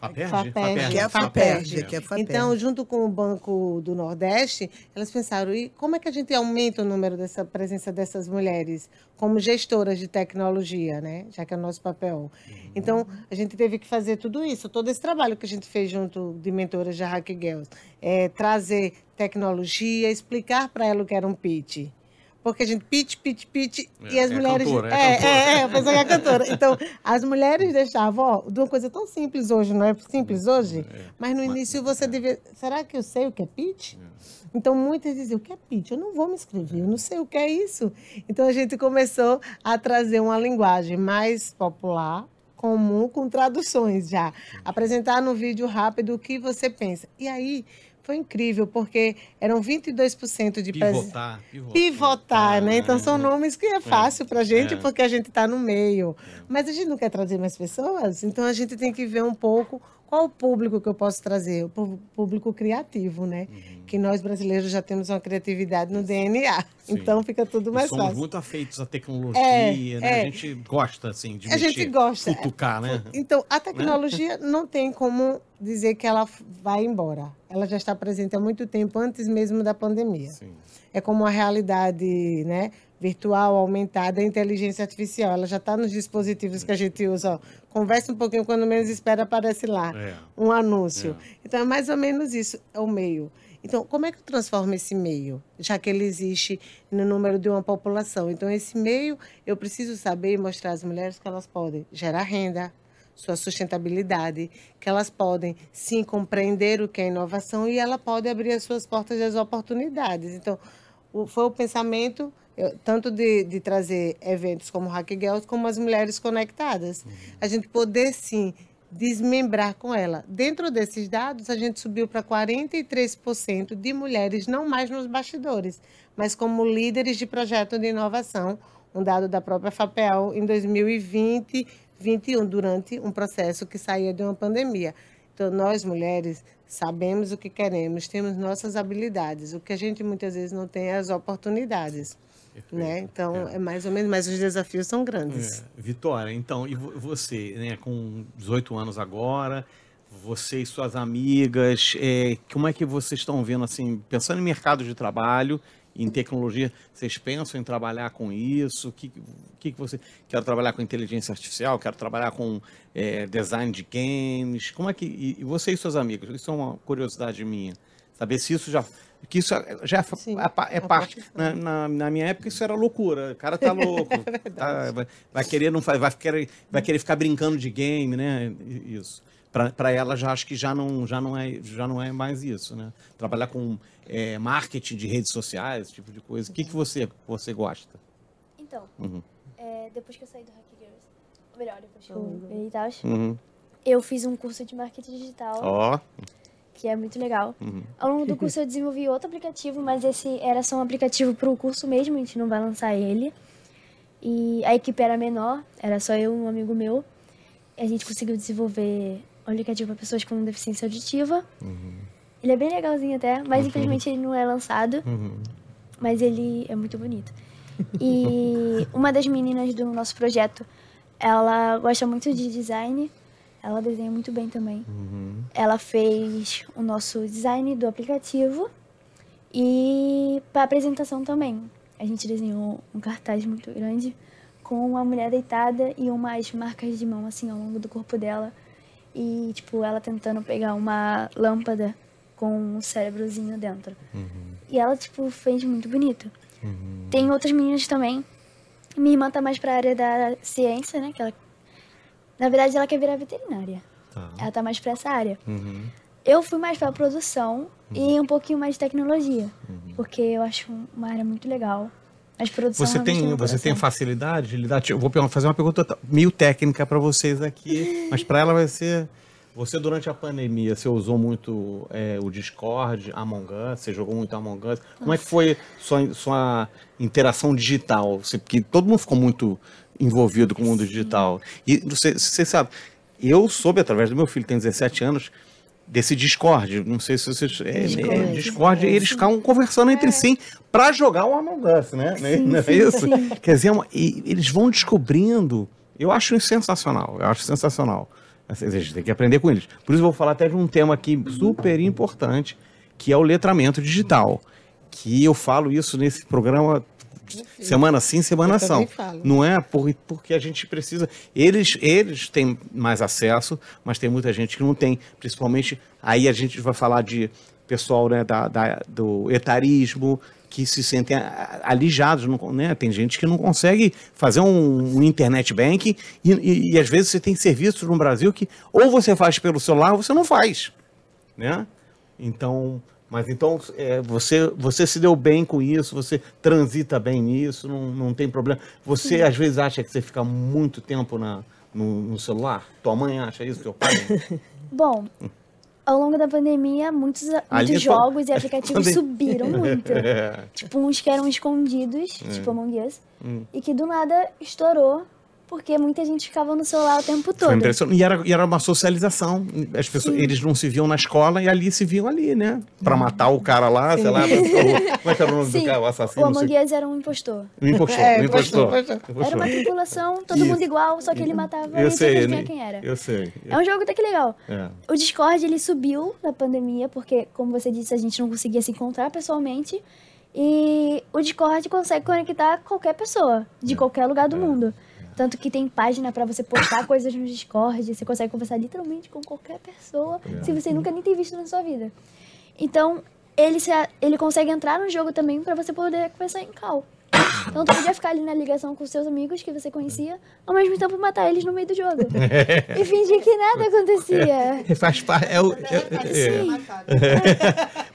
[SPEAKER 1] Faperd?
[SPEAKER 3] Faperd.
[SPEAKER 2] Que é a que é a
[SPEAKER 3] então, junto com o Banco do Nordeste, elas pensaram, e como é que a gente aumenta o número dessa presença dessas mulheres como gestoras de tecnologia, né? Já que é o nosso papel. Então, a gente teve que fazer tudo isso, todo esse trabalho que a gente fez junto de mentoras da Hack Girls, é, trazer tecnologia, explicar para ela o que era um pitch. Porque a gente pitch, pitch, pitch,
[SPEAKER 1] É,
[SPEAKER 3] e as
[SPEAKER 1] é
[SPEAKER 3] mulheres.
[SPEAKER 1] cantora, é
[SPEAKER 3] é,
[SPEAKER 1] cantora.
[SPEAKER 3] é, é, a pessoa que é cantora. Então, as mulheres deixavam, ó, de uma coisa tão simples hoje, não é simples hoje?
[SPEAKER 1] É.
[SPEAKER 3] Mas no início você devia. Será que eu sei o que é pitch? Então muitas diziam, o que é pitch? Eu não vou me inscrever, eu não sei o que é isso. Então a gente começou a trazer uma linguagem mais popular, comum, com traduções já. Apresentar no vídeo rápido o que você pensa. E aí foi incrível, porque eram 22% de pres-
[SPEAKER 1] Pivotar, pivotar.
[SPEAKER 3] pivotar, né? Então são
[SPEAKER 1] É.
[SPEAKER 3] nomes que é fácil para a gente,
[SPEAKER 1] é.
[SPEAKER 3] porque a gente está no meio. Mas a gente não quer trazer mais pessoas, então a gente tem que ver um pouco qual o público que eu posso trazer, o público criativo, né?
[SPEAKER 1] Uhum.
[SPEAKER 3] Que nós brasileiros já temos uma criatividade no DNA,
[SPEAKER 1] Sim.
[SPEAKER 3] então fica tudo mais
[SPEAKER 1] somos
[SPEAKER 3] fácil.
[SPEAKER 1] muito afeitos à tecnologia,
[SPEAKER 3] É,
[SPEAKER 1] né?
[SPEAKER 3] é.
[SPEAKER 1] A gente gosta, assim, de
[SPEAKER 3] A gente
[SPEAKER 1] mexer,
[SPEAKER 3] gosta.
[SPEAKER 1] Futucar, né?
[SPEAKER 3] Então, a tecnologia não tem como dizer que ela vai embora. Ela já está presente há muito tempo, antes mesmo da pandemia.
[SPEAKER 1] Sim.
[SPEAKER 3] é como a realidade né, virtual aumentada, a inteligência artificial. Ela já está nos dispositivos que a gente usa. Ó. Conversa um pouquinho, quando menos espera, aparece lá
[SPEAKER 1] É.
[SPEAKER 3] um anúncio.
[SPEAKER 1] É.
[SPEAKER 3] Então, é mais ou menos isso, é o meio. Então, como é que eu transformo esse meio, já que ele existe no número de uma população? Então, esse meio, eu preciso saber e mostrar às mulheres que elas podem gerar renda, sua sustentabilidade, que elas podem, sim, compreender o que é inovação e ela pode abrir as suas portas das oportunidades. Então, o- foi o pensamento eu- tanto de, de trazer eventos como Hack Girls, como as mulheres conectadas. A gente poder, sim, desmembrar com ela. Dentro desses dados, a gente subiu para 43% de mulheres, não mais nos bastidores, mas como líderes de projeto de inovação, um dado da própria FAPEL em 2020, 2021, durante um processo que saía de uma pandemia. Então, nós mulheres sabemos o que queremos, temos nossas habilidades. O que a gente muitas vezes não tem é as oportunidades. Né? Então, é. mais ou menos, mas os desafios são grandes.
[SPEAKER 1] É. Vitória, então, e vo- você, né, com 18 anos agora, você e suas amigas, é, como é que vocês estão vendo, assim, pensando em mercado de trabalho, em tecnologia, vocês pensam em trabalhar com isso? O que, que que você... Quero trabalhar com inteligência artificial, quero trabalhar com é, design de games, como é que... E, você e suas amigas, isso é uma curiosidade minha, saber se isso já... Que isso já é,
[SPEAKER 3] Sim,
[SPEAKER 1] é é
[SPEAKER 3] uma
[SPEAKER 1] parte. Na, na, na minha época isso era loucura. O cara tá louco. tá- vai, vai querer não fa- vai querer, vai querer ficar brincando de game, né? Isso. Para ela já acho que já não, já não é já não é mais isso, né? Trabalhar com é, marketing de redes sociais, esse tipo de coisa. O que, que você você gosta?
[SPEAKER 4] Então,
[SPEAKER 1] Uhum.
[SPEAKER 4] é, depois que eu saí do Hack Girls, ou melhor, depois que eu
[SPEAKER 3] Uhum.
[SPEAKER 4] e tal,
[SPEAKER 1] Uhum.
[SPEAKER 4] eu fiz um curso de marketing digital,
[SPEAKER 1] Ó.
[SPEAKER 4] que é muito legal.
[SPEAKER 1] Uhum.
[SPEAKER 4] Ao longo do curso eu desenvolvi outro aplicativo, mas esse era só um aplicativo para o curso mesmo, a gente não vai lançar ele. E a equipe era menor, era só eu e um amigo meu. E a gente conseguiu desenvolver um aplicativo para pessoas com deficiência auditiva. Ele é bem legalzinho até, mas infelizmente ele não é lançado.
[SPEAKER 1] Uhum.
[SPEAKER 4] Mas ele é muito bonito. E uma das meninas do nosso projeto, ela gosta muito de design. Ela desenha muito bem também.
[SPEAKER 1] Uhum.
[SPEAKER 4] Ela fez o nosso design do aplicativo e para apresentação também. A gente desenhou um cartaz muito grande com uma mulher deitada e umas marcas de mão assim ao longo do corpo dela. E tipo, ela tentando pegar uma lâmpada com um cérebrozinho dentro. E ela tipo fez muito bonito. Tem outras meninas também. Minha irmã tá mais pra área da ciência, né? Que ela, na verdade, ela quer virar veterinária.
[SPEAKER 1] Tá.
[SPEAKER 4] Ela tá mais pra essa área.
[SPEAKER 1] Uhum.
[SPEAKER 4] Eu fui mais pra produção e um pouquinho mais de tecnologia.
[SPEAKER 1] Uhum.
[SPEAKER 4] Porque eu acho uma área muito legal. Mas produção
[SPEAKER 1] Você
[SPEAKER 4] realmente
[SPEAKER 1] tem, você tem
[SPEAKER 4] coração.
[SPEAKER 1] facilidade de lidar? Eu vou fazer uma pergunta meio técnica para vocês aqui, mas para ela vai ser. Você, durante a pandemia, você usou muito é, o Discord, Among Us, você jogou muito Among Us. Como é que foi sua, sua interação digital? Você, porque todo mundo ficou muito envolvido com o mundo digital. E você, você sabe, eu soube através do meu filho, tem 17 anos, desse Discord. Não sei se vocês. É,
[SPEAKER 4] Discord.
[SPEAKER 1] é, Discord, eles ficavam conversando entre si para jogar o Among Us, né?
[SPEAKER 4] Sim,
[SPEAKER 1] não é
[SPEAKER 4] sim,
[SPEAKER 1] isso?
[SPEAKER 4] sim.
[SPEAKER 1] Quer dizer, é uma- e eles vão descobrindo. Eu acho isso sensacional. Eu acho sensacional. Assim, A gente tem que aprender com eles. Por isso eu vou falar até de um tema aqui super importante, que é o letramento digital. Que eu falo isso nesse programa semana sim, semana não.
[SPEAKER 3] falo.
[SPEAKER 1] Não é por, porque a gente precisa. Eles, eles têm mais acesso, mas tem muita gente que não tem. Principalmente aí a gente vai falar de pessoal né, da, da- do etarismo que se sentem alijados, não, né? Tem gente que não consegue fazer um, um internet banking e, e- e às vezes você tem serviços no Brasil que ou você faz pelo celular ou você não faz, né? Então, mas então é, você você se deu bem com isso, você transita bem nisso, não, não tem problema. Você às vezes acha que você fica muito tempo na, no, no celular? Tua mãe acha isso, teu pai?
[SPEAKER 4] Bom, ao longo da pandemia, muitos, muitos
[SPEAKER 1] é
[SPEAKER 4] jogos e aplicativos
[SPEAKER 1] quando-
[SPEAKER 4] subiram muito.
[SPEAKER 1] É.
[SPEAKER 4] Tipo, uns que eram escondidos, tipo Among Us,
[SPEAKER 1] Hum.
[SPEAKER 4] e que do nada estourou, porque muita gente ficava no celular o tempo
[SPEAKER 1] Foi
[SPEAKER 4] todo.
[SPEAKER 1] impressionante. E era, e era uma socialização. As pessoas, eles não se viam na escola e ali se viam ali, né? Pra matar o cara lá, sei lá. Como é que era o nome
[SPEAKER 4] Sim,
[SPEAKER 1] do cara, o
[SPEAKER 4] o
[SPEAKER 1] assassino?
[SPEAKER 4] Among Us era um impostor.
[SPEAKER 1] O impostor,
[SPEAKER 3] É,
[SPEAKER 1] o impostor.
[SPEAKER 3] impostor,
[SPEAKER 4] Era uma tripulação, todo
[SPEAKER 1] Isso.
[SPEAKER 4] mundo igual, só que ele matava
[SPEAKER 1] Eu
[SPEAKER 4] e
[SPEAKER 1] sei,
[SPEAKER 4] você
[SPEAKER 1] né?
[SPEAKER 4] tinha quem era.
[SPEAKER 1] Eu sei.
[SPEAKER 4] É um jogo até que legal.
[SPEAKER 1] É.
[SPEAKER 4] O Discord, ele subiu na pandemia, porque, como você disse, a gente não conseguia se encontrar pessoalmente. E o Discord consegue conectar qualquer pessoa, de qualquer lugar do mundo. Tanto que tem página pra você postar coisas no Discord, você consegue conversar literalmente com qualquer pessoa, se você nunca nem tem visto na sua vida. Então, ele, se, ele consegue entrar no jogo também pra você poder conversar em call. Então, tu podia ficar ali na ligação com seus amigos que você conhecia, ao mesmo tempo matar eles no meio do jogo. e fingir que nada acontecia.
[SPEAKER 1] Faz parte. É o, é- é-
[SPEAKER 4] Sim.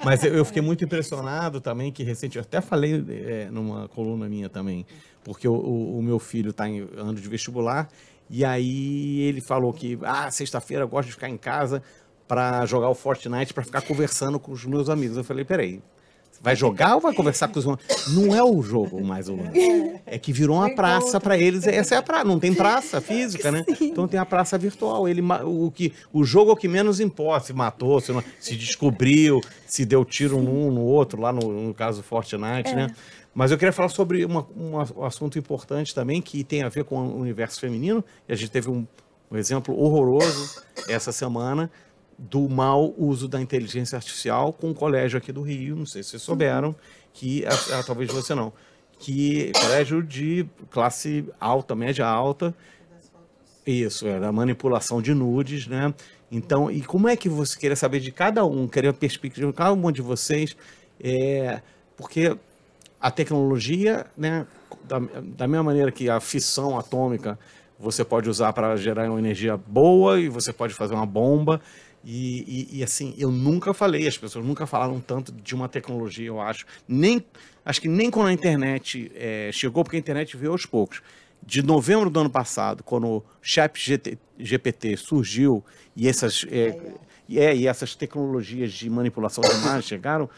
[SPEAKER 1] Mas eu, eu fiquei muito impressionado também que recente, eu até falei é, numa coluna minha também, porque o, o- o meu filho está em ano de vestibular e aí ele falou que ah, sexta-feira eu gosto de ficar em casa para jogar o Fortnite, para ficar conversando com os meus amigos. Eu falei, peraí, vai jogar ou vai conversar com os amigos? Não é o jogo mais o lance. É que virou uma praça para eles. Essa é a praça. Não tem praça física, né? Então tem a praça virtual. Ele, o, que, o jogo é o que menos importa. Se matou, se, não- se descobriu, se deu tiro num no outro, lá no, no caso do Fortnite, né? Mas eu queria falar sobre uma- um assunto importante também, que tem a ver com o universo feminino. E a gente teve um, um exemplo horroroso essa semana do mau uso da inteligência artificial com um colégio aqui do Rio, não sei se vocês souberam, que ah, ah, talvez você não, que colégio de classe alta, média alta, isso, era manipulação de nudes, né? Então, e como é que você queria saber de cada um, queria perspectiva de cada um de vocês, é, porque a tecnologia, né, da, da mesma maneira que a fissão atômica você pode usar para gerar uma energia boa e você pode fazer uma bomba. E, e- e, assim, eu nunca falei, as pessoas nunca falaram tanto de uma tecnologia, eu acho. Nem, acho que nem quando a internet eh, chegou, porque a internet veio aos poucos. De novembro do ano passado, quando o Chat GPT surgiu e essas, e é, e essas tecnologias de manipulação de imagens chegaram,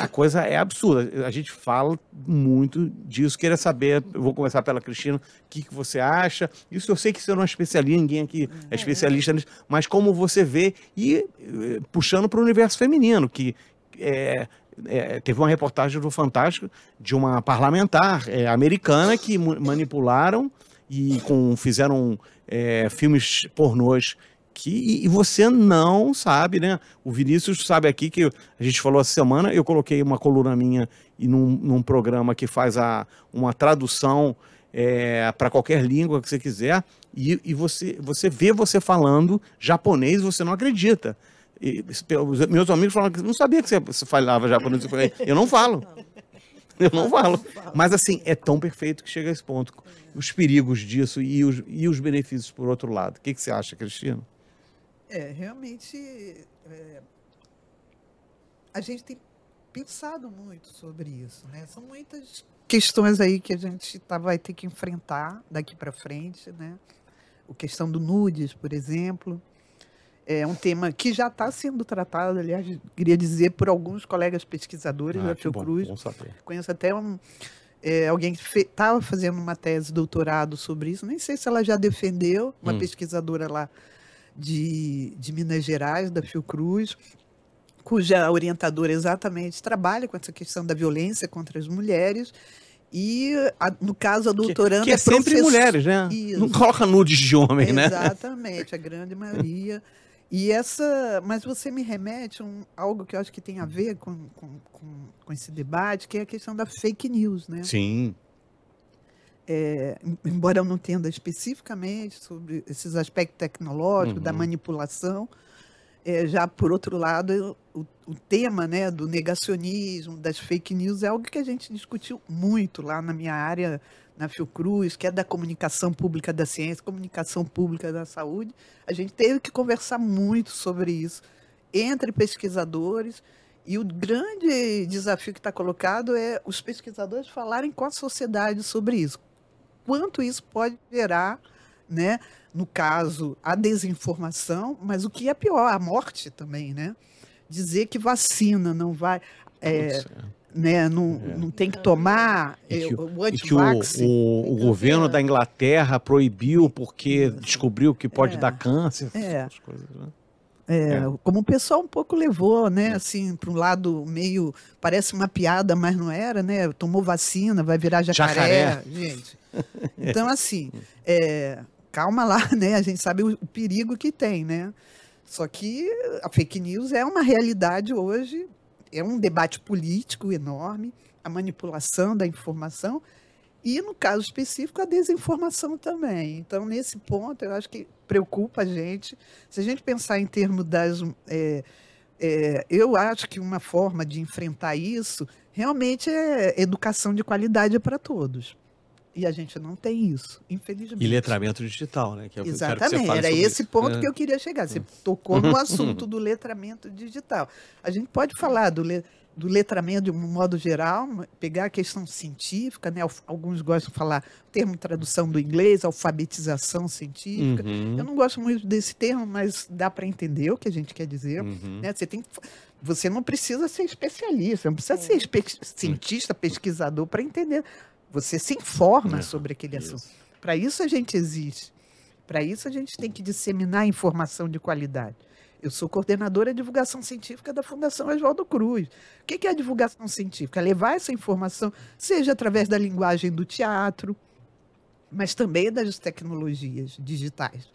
[SPEAKER 1] a coisa é absurda. A gente fala muito disso. Queria saber, eu vou começar pela Cristina, o que, que você acha. Isso eu sei que você não é especialista, ninguém aqui é especialista nisso, mas como você vê, e eh, puxando para o universo feminino, que é, é, teve uma reportagem do Fantástico de uma parlamentar é, americana que manipularam e com, fizeram é, filmes pornôs que e- você não sabe, né? O Vinícius sabe aqui que a gente falou essa semana, eu coloquei uma coluna minha e num, num programa que faz a, uma tradução para qualquer língua que você quiser, e, e você, você vê você falando japonês, você não acredita. E, meus amigos falaram que não sabia que você, você falava japonês. Eu falei, eu não falo. Eu não falo. Mas assim, é tão perfeito que chega a esse ponto. Os perigos disso e os, e os benefícios por outro lado. O que, que você acha, Cristina?
[SPEAKER 2] É, realmente é, a gente tem pensado muito sobre isso, né? São muitas questões aí que a gente tá, vai ter que enfrentar daqui para frente, né? A questão do nudes, por exemplo. É um tema que já está sendo tratado, aliás, queria dizer, por alguns colegas pesquisadores
[SPEAKER 1] Ah,
[SPEAKER 2] da
[SPEAKER 1] bom,
[SPEAKER 2] Fiocruz.
[SPEAKER 1] bom.
[SPEAKER 2] Conheço até um, é, alguém que estava fazendo uma tese de doutorado sobre isso. Nem sei se ela já defendeu, uma
[SPEAKER 1] Hum.
[SPEAKER 2] pesquisadora lá de, de Minas Gerais, da Fiocruz, cuja orientadora exatamente trabalha com essa questão da violência contra as mulheres. E, a- no caso, a doutoranda
[SPEAKER 1] Que é sempre
[SPEAKER 2] professor-
[SPEAKER 1] mulheres, né?
[SPEAKER 2] Isso.
[SPEAKER 1] Não coloca nudes de homem, né?
[SPEAKER 2] Exatamente, a grande maioria. E essa, mas você me remete a um, algo que eu acho que tem a ver com, com, com, com esse debate, que é a questão da fake news, né?
[SPEAKER 1] Sim.
[SPEAKER 2] É, em- embora eu não entenda especificamente sobre esses aspectos tecnológicos, da
[SPEAKER 1] Uhum.
[SPEAKER 2] manipulação, é, já por outro lado, eu- o, o tema né, do negacionismo, das fake news, é algo que a gente discutiu muito lá na minha área, na Fiocruz, que é da comunicação pública da ciência, comunicação pública da saúde. A gente teve que conversar muito sobre isso entre pesquisadores. E o grande desafio que está colocado é os pesquisadores falarem com a sociedade sobre isso. Quanto isso pode gerar, né, no caso, a desinformação, mas o que é pior, a morte também, né? Dizer que vacina não vai, é,
[SPEAKER 1] Putz,
[SPEAKER 2] né, não,
[SPEAKER 1] É.
[SPEAKER 2] não tem que tomar é,
[SPEAKER 1] que
[SPEAKER 2] o
[SPEAKER 1] que o, o, o governo da Inglaterra proibiu porque descobriu que pode
[SPEAKER 2] É.
[SPEAKER 1] dar câncer.
[SPEAKER 2] É.
[SPEAKER 1] essas coisas, né?
[SPEAKER 2] É,
[SPEAKER 1] É.
[SPEAKER 2] como o pessoal um pouco levou, né, assim, para um lado meio, parece uma piada, mas não era, né? Tomou vacina, vai virar jacaré,
[SPEAKER 1] Jacaré.
[SPEAKER 2] gente. Então, assim, é, calma lá, né? A gente sabe o, o perigo que tem, né? Só que a fake news é uma realidade hoje, é um debate político enorme, a manipulação da informação e, no caso específico, a desinformação também. Então, nesse ponto, eu acho que preocupa a gente. Se a gente pensar em termos das. é, é, eu acho que uma forma de enfrentar isso realmente é educação de qualidade para todos. E a gente não tem isso, infelizmente.
[SPEAKER 1] E letramento digital, né? Que que você
[SPEAKER 2] Exatamente,
[SPEAKER 1] fale
[SPEAKER 2] era esse
[SPEAKER 1] isso.
[SPEAKER 2] ponto
[SPEAKER 1] É.
[SPEAKER 2] que eu queria chegar. Você tocou no assunto do letramento digital. A gente pode falar do, le- do letramento de um modo geral, pegar a questão científica, né? Alguns gostam de falar termo tradução do inglês, alfabetização científica.
[SPEAKER 1] Uhum,
[SPEAKER 2] Eu não gosto muito desse termo, mas dá para entender o que a gente quer dizer.
[SPEAKER 1] uhum.
[SPEAKER 2] né? Você, tem você não precisa ser especialista, não precisa ser espe- cientista, pesquisador para entender. Você se informa
[SPEAKER 1] É,
[SPEAKER 2] sobre aquele
[SPEAKER 1] isso.
[SPEAKER 2] assunto. Para isso a gente existe. Para isso a gente tem que disseminar informação de qualidade. Eu sou coordenadora de divulgação científica da Fundação Oswaldo Cruz. O que é a divulgação científica? É levar essa informação, seja através da linguagem do teatro, mas também das tecnologias digitais,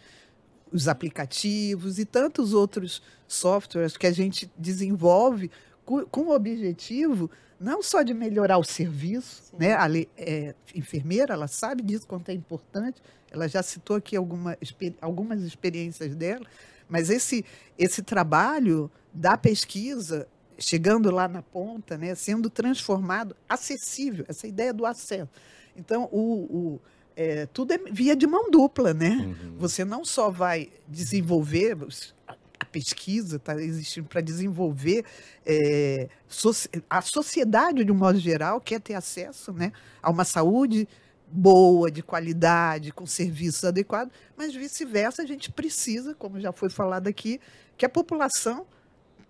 [SPEAKER 2] os aplicativos e tantos outros softwares que a gente desenvolve com o objetivo não só de melhorar o serviço, né? A é, enfermeira, ela sabe disso quanto é importante. Ela já citou aqui alguma, algumas experiências dela, mas esse esse trabalho da pesquisa chegando lá na ponta, né, sendo transformado acessível, essa ideia do acesso. Então, o, o- é, tudo é via de mão dupla, né?
[SPEAKER 1] Uhum.
[SPEAKER 2] Você não só vai desenvolver a- pesquisa está existindo para desenvolver é, a sociedade de um modo geral quer ter acesso, né, a uma saúde boa, de qualidade, com serviços adequados, mas vice-versa a gente precisa, como já foi falado aqui, que a população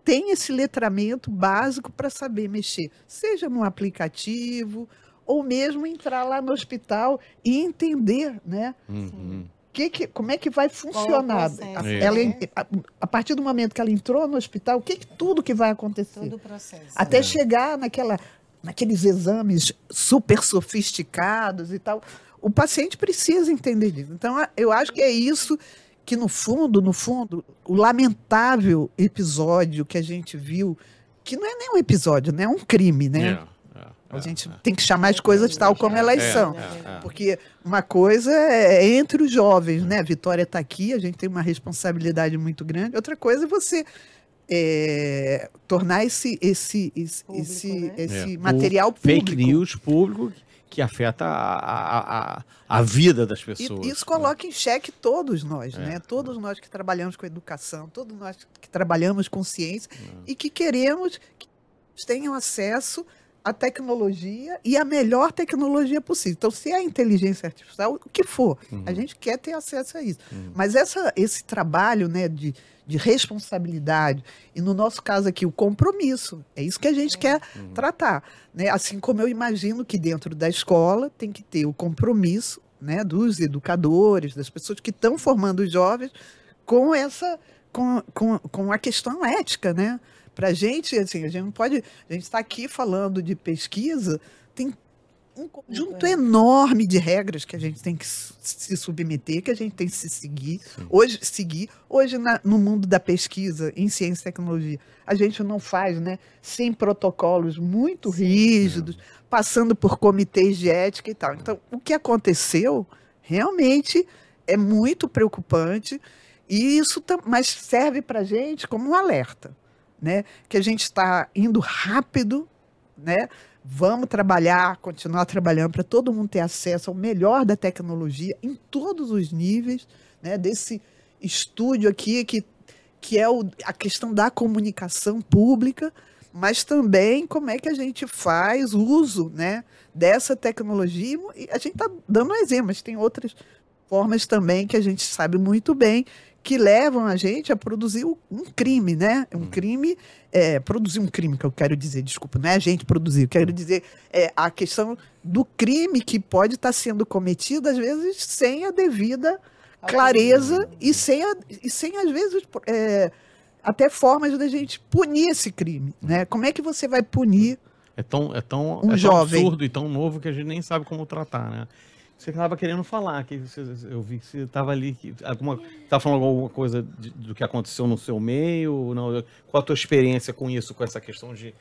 [SPEAKER 2] tenha esse letramento básico para saber mexer, seja no aplicativo ou mesmo entrar lá no hospital e entender, né?
[SPEAKER 1] Uhum.
[SPEAKER 2] que que- como é que vai funcionar?
[SPEAKER 3] processo,
[SPEAKER 2] A-
[SPEAKER 1] né?
[SPEAKER 2] ela, a, a partir do momento que ela entrou no hospital, o que, que- tudo que vai acontecer?
[SPEAKER 3] Todo o processo.
[SPEAKER 2] Até chegar naquela, naqueles exames super sofisticados e tal. O paciente precisa entender disso. Então, eu acho que é isso que, no fundo, no fundo, o lamentável episódio que a gente viu, que não é nem um episódio, né? É um crime, né?
[SPEAKER 1] É, é,
[SPEAKER 2] A
[SPEAKER 1] é,
[SPEAKER 2] gente
[SPEAKER 1] é.
[SPEAKER 2] tem que chamar as coisas tal como elas
[SPEAKER 1] É,
[SPEAKER 2] são.
[SPEAKER 1] é, é.
[SPEAKER 2] Porque uma coisa é entre os jovens, né? A Vitória está aqui, a gente tem uma responsabilidade muito grande. Outra coisa é você é, tornar esse, esse, esse,
[SPEAKER 3] Público,
[SPEAKER 2] esse,
[SPEAKER 3] né?
[SPEAKER 2] esse
[SPEAKER 1] É,
[SPEAKER 2] material
[SPEAKER 1] o Fake
[SPEAKER 2] público.
[SPEAKER 1] news público que afeta a, a, a, vida das
[SPEAKER 2] E
[SPEAKER 1] pessoas.
[SPEAKER 2] isso
[SPEAKER 1] né?
[SPEAKER 2] coloca em xeque todos nós,
[SPEAKER 1] É.
[SPEAKER 2] né? Todos nós que trabalhamos com educação, todos nós que trabalhamos com ciência
[SPEAKER 1] É.
[SPEAKER 2] e que queremos que tenham acesso a tecnologia e a melhor tecnologia possível. Então, se é inteligência artificial, o que for,
[SPEAKER 1] Uhum.
[SPEAKER 2] a gente quer ter acesso a isso. Mas essa, esse trabalho né, de, de responsabilidade, e no nosso caso aqui, o compromisso, é isso que a gente quer
[SPEAKER 1] Uhum.
[SPEAKER 2] tratar. Né? Assim como eu imagino que dentro da escola tem que ter o compromisso né, dos educadores, das pessoas que estão formando os jovens com essa com, com, com a questão ética, né? Para a gente, assim, a gente não pode. A gente está aqui falando de pesquisa, tem um conjunto enorme de regras que a gente tem que se submeter, que a gente tem que se seguir. Hoje, seguir. Hoje, na- no mundo da pesquisa em ciência e tecnologia, a gente não faz, né? Sem protocolos muito rígidos, passando por comitês de ética e tal. Então, o que aconteceu realmente é muito preocupante. E isso mas serve para a gente como um alerta, né? Que a gente está indo rápido, né? Vamos trabalhar, continuar trabalhando para todo mundo ter acesso ao melhor da tecnologia em todos os níveis, né? Desse estúdio aqui que, que é o, a questão da comunicação pública, mas também como é que a gente faz uso, né? Dessa tecnologia e a gente está dando um exemplo, mas tem outras formas também que a gente sabe muito bem que levam a gente a produzir um crime, né? Um crime, é, produzir um crime, que eu quero dizer, desculpa, não é a gente produzir, eu quero dizer é, a questão do crime que pode estar sendo cometido, às vezes, sem a devida clareza e sem, a- e sem às vezes, é, até formas da gente punir esse crime, né? Como é que você vai punir
[SPEAKER 1] É tão, é tão,
[SPEAKER 2] Um
[SPEAKER 1] é tão
[SPEAKER 2] jovem.
[SPEAKER 1] absurdo e tão novo que a gente nem sabe como tratar, né? Você estava querendo falar, que você- eu vi que você estava ali, que alguma, falando alguma coisa de- do que aconteceu no seu meio, não, qual a tua experiência com isso, com essa questão de,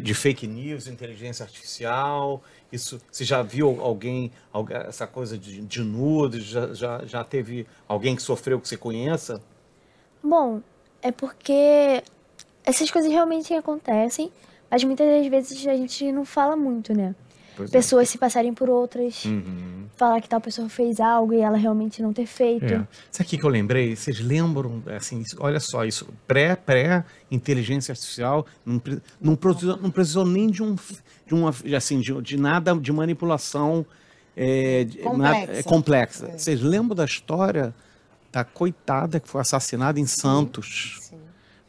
[SPEAKER 1] de fake news, inteligência artificial, isso, você já viu alguém, algu- essa coisa de, de nudes, já, já, já teve alguém que sofreu que você conheça?
[SPEAKER 4] Bom, é porque essas coisas realmente acontecem, mas muitas das vezes a gente não fala muito, né?
[SPEAKER 1] Pois é.
[SPEAKER 4] Pessoas se passarem por outras,
[SPEAKER 1] Uhum.
[SPEAKER 4] falar que tal pessoa fez algo e ela realmente não ter feito.
[SPEAKER 1] É. Sabe o que eu lembrei? Vocês lembram, assim, isso- olha só, isso, pré, pré, inteligência artificial, não, não, precisou, não precisou nem de um, de uma, assim, de, de nada, de manipulação é,
[SPEAKER 3] Complexa.
[SPEAKER 1] nada- é, complexa. Vocês lembram da história da coitada que foi assassinada em Santos?
[SPEAKER 3] Sim.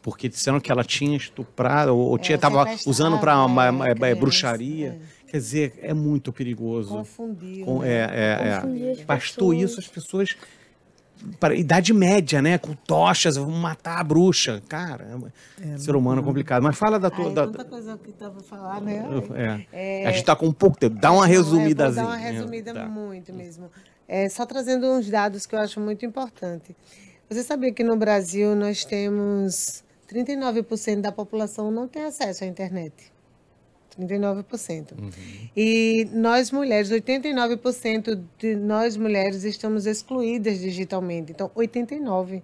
[SPEAKER 1] Porque disseram que ela tinha estuprado, ou, ou tinha,
[SPEAKER 3] É,
[SPEAKER 1] estava
[SPEAKER 3] sequestrado,
[SPEAKER 1] usando para
[SPEAKER 3] é,
[SPEAKER 1] bruxaria. Quer dizer, é muito perigoso.
[SPEAKER 3] Confundiu.
[SPEAKER 1] Com-
[SPEAKER 3] né?
[SPEAKER 1] é, é, é.
[SPEAKER 4] Confundir as
[SPEAKER 1] Bastou
[SPEAKER 4] pessoas.
[SPEAKER 1] isso, as pessoas. Para idade média, né? Com tochas, vão matar a bruxa. Cara, ser humano é complicado. Mas fala da
[SPEAKER 3] Ai,
[SPEAKER 1] tua.
[SPEAKER 3] é
[SPEAKER 1] da-
[SPEAKER 3] tanta coisa que tava falar, né?
[SPEAKER 1] é. A gente tá com pouco tempo. Dá uma
[SPEAKER 3] é,
[SPEAKER 1] resumidazinha.
[SPEAKER 3] Dar uma resumida
[SPEAKER 1] Tá.
[SPEAKER 3] muito mesmo. É, só trazendo uns dados que eu acho muito importante. Você sabia que no Brasil nós temos 39% da população não tem acesso à internet? 39%. E nós mulheres, 89% de nós mulheres estamos excluídas digitalmente. Então, 89%.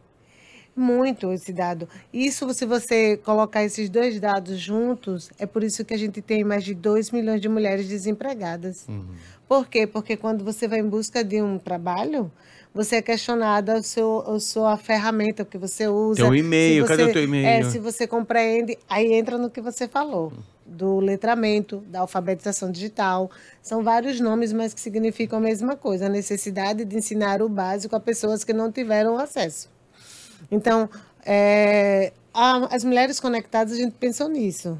[SPEAKER 3] Muito esse dado. Isso, se você colocar esses dois dados juntos, é por isso que a gente tem mais de 2 milhões de mulheres desempregadas. Por quê? Porque quando você vai em busca de um trabalho, você é questionada o seu, a sua ferramenta que você usa.
[SPEAKER 1] Teu e-mail, cadê o teu e-mail?
[SPEAKER 3] É, se você compreende, aí entra no que você falou, do letramento, da alfabetização digital. São vários nomes, mas que significam a mesma coisa, a necessidade de ensinar o básico a pessoas que não tiveram acesso. Então, é, a- as mulheres conectadas, a gente pensou nisso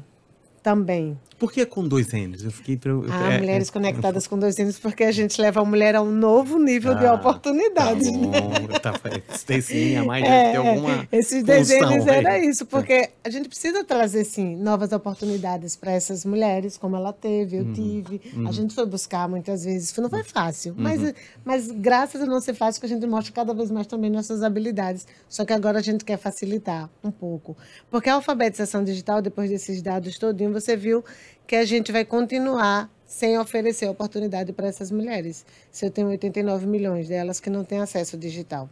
[SPEAKER 3] também.
[SPEAKER 1] Por que com dois N's? Eu fiquei. pre-
[SPEAKER 3] Ah,
[SPEAKER 1] é,
[SPEAKER 3] mulheres
[SPEAKER 1] é,
[SPEAKER 3] conectadas com dois anos, porque a gente leva a mulher a um novo nível de
[SPEAKER 1] Ah,
[SPEAKER 3] oportunidades.
[SPEAKER 1] Tá
[SPEAKER 3] né?
[SPEAKER 1] bom, tá, Stacy, a mais
[SPEAKER 3] É,
[SPEAKER 1] ter alguma.
[SPEAKER 3] esses desenhos era isso, porque a gente precisa trazer, sim, novas oportunidades para essas mulheres, como ela teve,
[SPEAKER 1] Uhum.
[SPEAKER 3] eu tive. A gente foi buscar muitas vezes, não foi fácil,
[SPEAKER 1] Uhum.
[SPEAKER 3] mas, mas graças a não ser fácil, que a gente mostra cada vez mais também nossas habilidades. Só que agora a gente quer facilitar um pouco. Porque a alfabetização digital, depois desses dados todinho, você viu que a gente vai continuar sem oferecer oportunidade para essas mulheres. Se eu tenho 89 milhões delas que não têm acesso digital.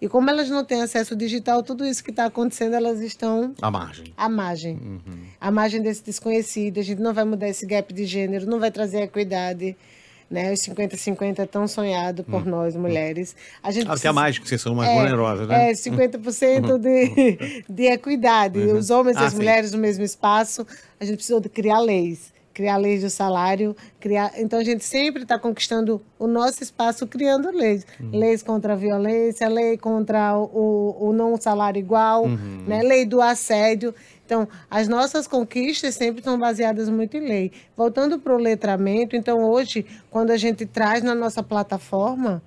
[SPEAKER 3] E como elas não têm acesso digital, tudo isso que está acontecendo, elas estão
[SPEAKER 1] A margem.
[SPEAKER 3] à margem.
[SPEAKER 1] Uhum.
[SPEAKER 3] À margem desse desconhecido. A gente não vai mudar esse gap de gênero, não vai trazer equidade. Né? Os 50-50 tão sonhado por nós, mulheres. A gente
[SPEAKER 1] Até
[SPEAKER 3] precisa-
[SPEAKER 1] mais, que vocês são mais vulnerosas, né?
[SPEAKER 3] é, 50% de, de equidade. Os homens e as
[SPEAKER 1] Ah, sim.
[SPEAKER 3] mulheres no mesmo espaço. A gente precisou de criar leis criar leis do salário, criar. Então a gente sempre está conquistando o nosso espaço criando leis, uhum. leis contra a violência, lei contra o, o não salário igual, uhum. né? Lei do assédio. Então, as nossas conquistas sempre estão baseadas muito em lei. Voltando para o letramento, então hoje, quando a gente traz na nossa plataforma,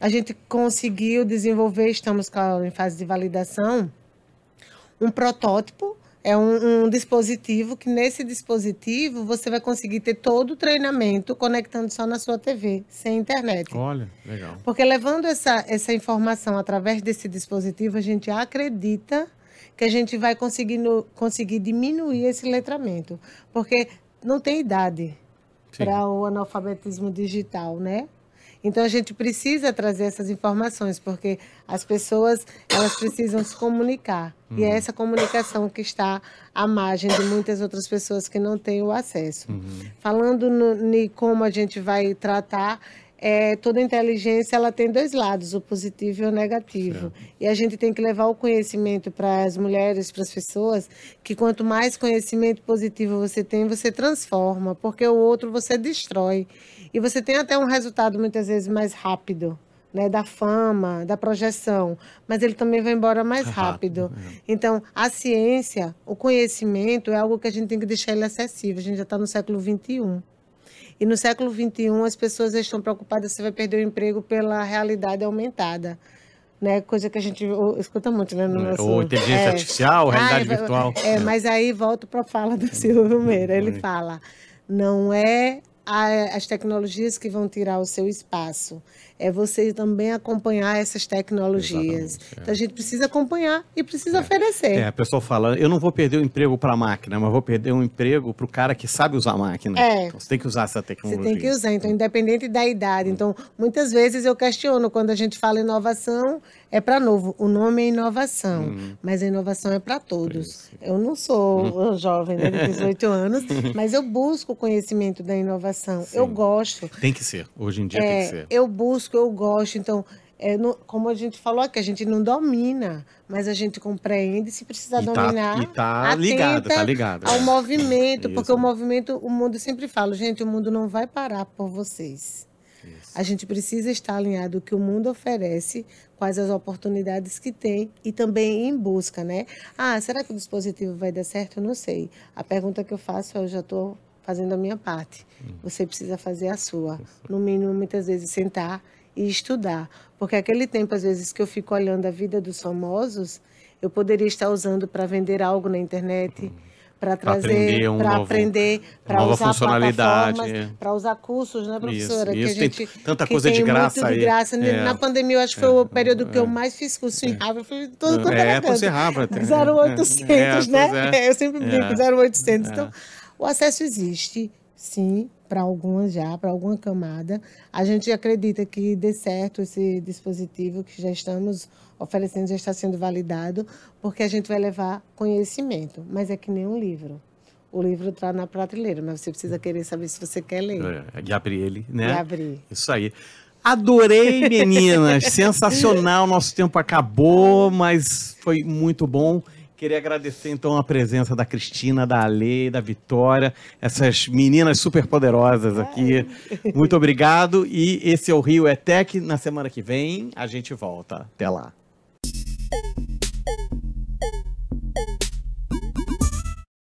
[SPEAKER 3] a gente conseguiu desenvolver, estamos em fase de validação, um protótipo é um, um, dispositivo que nesse dispositivo você vai conseguir ter todo o treinamento conectando só na sua TV, sem internet.
[SPEAKER 1] Olha, legal.
[SPEAKER 3] Porque levando essa, essa informação através desse dispositivo, a gente acredita que a gente vai conseguir, no, conseguir diminuir esse letramento. Porque não tem idade para o analfabetismo digital, né? Então a gente precisa trazer essas informações, porque as pessoas elas precisam se comunicar. Uhum. E é uhum. essa comunicação que está à margem de muitas outras pessoas que não têm o acesso. Uhum. Falando em como a gente vai tratar, é, toda inteligência ela tem dois lados, o positivo e o negativo. E a gente tem que levar o conhecimento para as mulheres, para as pessoas, que quanto mais conhecimento positivo você tem, você transforma, porque o outro você destrói. E você tem até um resultado muitas vezes mais rápido, né, da fama, da projeção, mas ele também vai embora mais rápido. rápido é. Então, a ciência, o conhecimento é algo que a gente tem que deixar ele acessível. A gente já está no século 21. E no século 21 as pessoas estão preocupadas se vai perder o emprego pela realidade aumentada. Né, coisa que a gente escuta muito, né? No
[SPEAKER 1] é, nosso, Ou inteligência é, artificial, realidade ah, virtual.
[SPEAKER 3] É, é, mas aí volto para a fala do Silvio Meira. Ele fala: não é as tecnologias que vão tirar o seu espaço. É você também acompanhar essas tecnologias. É. Então a gente precisa acompanhar e precisa é. oferecer.
[SPEAKER 1] É, a pessoa fala, eu não vou perder o emprego para a máquina, mas vou perder um emprego para o cara que sabe usar a máquina.
[SPEAKER 3] É.
[SPEAKER 1] Então, você tem que usar essa tecnologia.
[SPEAKER 3] Você tem que usar, então, independente da idade. Então, muitas vezes eu questiono quando a gente fala inovação, é para novo. O nome é inovação, hum. mas a inovação é para todos. Eu não sou hum. jovem, né, de 18 anos, mas eu busco o conhecimento da inovação. Sim. Eu gosto.
[SPEAKER 1] Tem que ser. Hoje em dia é, tem que ser.
[SPEAKER 3] Eu busco, eu gosto. Então, é, no, como a gente falou aqui, a gente não domina, mas a gente compreende se precisar e tá, dominar.
[SPEAKER 1] E tá ligado, tá ligado.
[SPEAKER 3] Ao movimento, porque o movimento, o mundo sempre fala, gente, o mundo não vai parar por vocês. Isso. A gente precisa estar alinhado o que o mundo oferece, quais as oportunidades que tem e também em busca, né? Ah, será que o dispositivo vai dar certo? Eu não sei. A pergunta que eu faço é, eu já estou fazendo a minha parte. Hum. Você precisa fazer a sua. No mínimo, muitas vezes, sentar e estudar. Porque aquele tempo, às vezes, que eu fico olhando a vida dos famosos, eu poderia estar usando para vender algo na internet. Hum para trazer, um para aprender, para usar funcionalidade, é. para usar cursos, né, professora?
[SPEAKER 1] Isso, isso. que a gente tem tanta coisa de graça muito aí.
[SPEAKER 3] De graça. É. Na pandemia, eu acho que foi o é. período que eu é. mais fiz curso em é. Harvard, foi todo quanto
[SPEAKER 1] é, era É, Harvard.
[SPEAKER 3] 0800, né? Eu sempre brinco, 0800. Então, o acesso existe, sim, para algumas já, para alguma camada. A gente acredita que dê certo esse dispositivo que já estamos oferecendo, já está sendo validado, porque a gente vai levar conhecimento. Mas é que nem um livro. O livro está na prateleira, mas você precisa querer saber se você quer ler.
[SPEAKER 1] É, de abrir ele, né?
[SPEAKER 3] De abrir.
[SPEAKER 1] Isso aí. Adorei, meninas. Sensacional. Nosso tempo acabou, mas foi muito bom. Queria agradecer então a presença da Cristina, da Ale, da Vitória, essas meninas super poderosas aqui. Muito obrigado. E esse é o Rio Etec. Na semana que vem a gente volta. Até lá.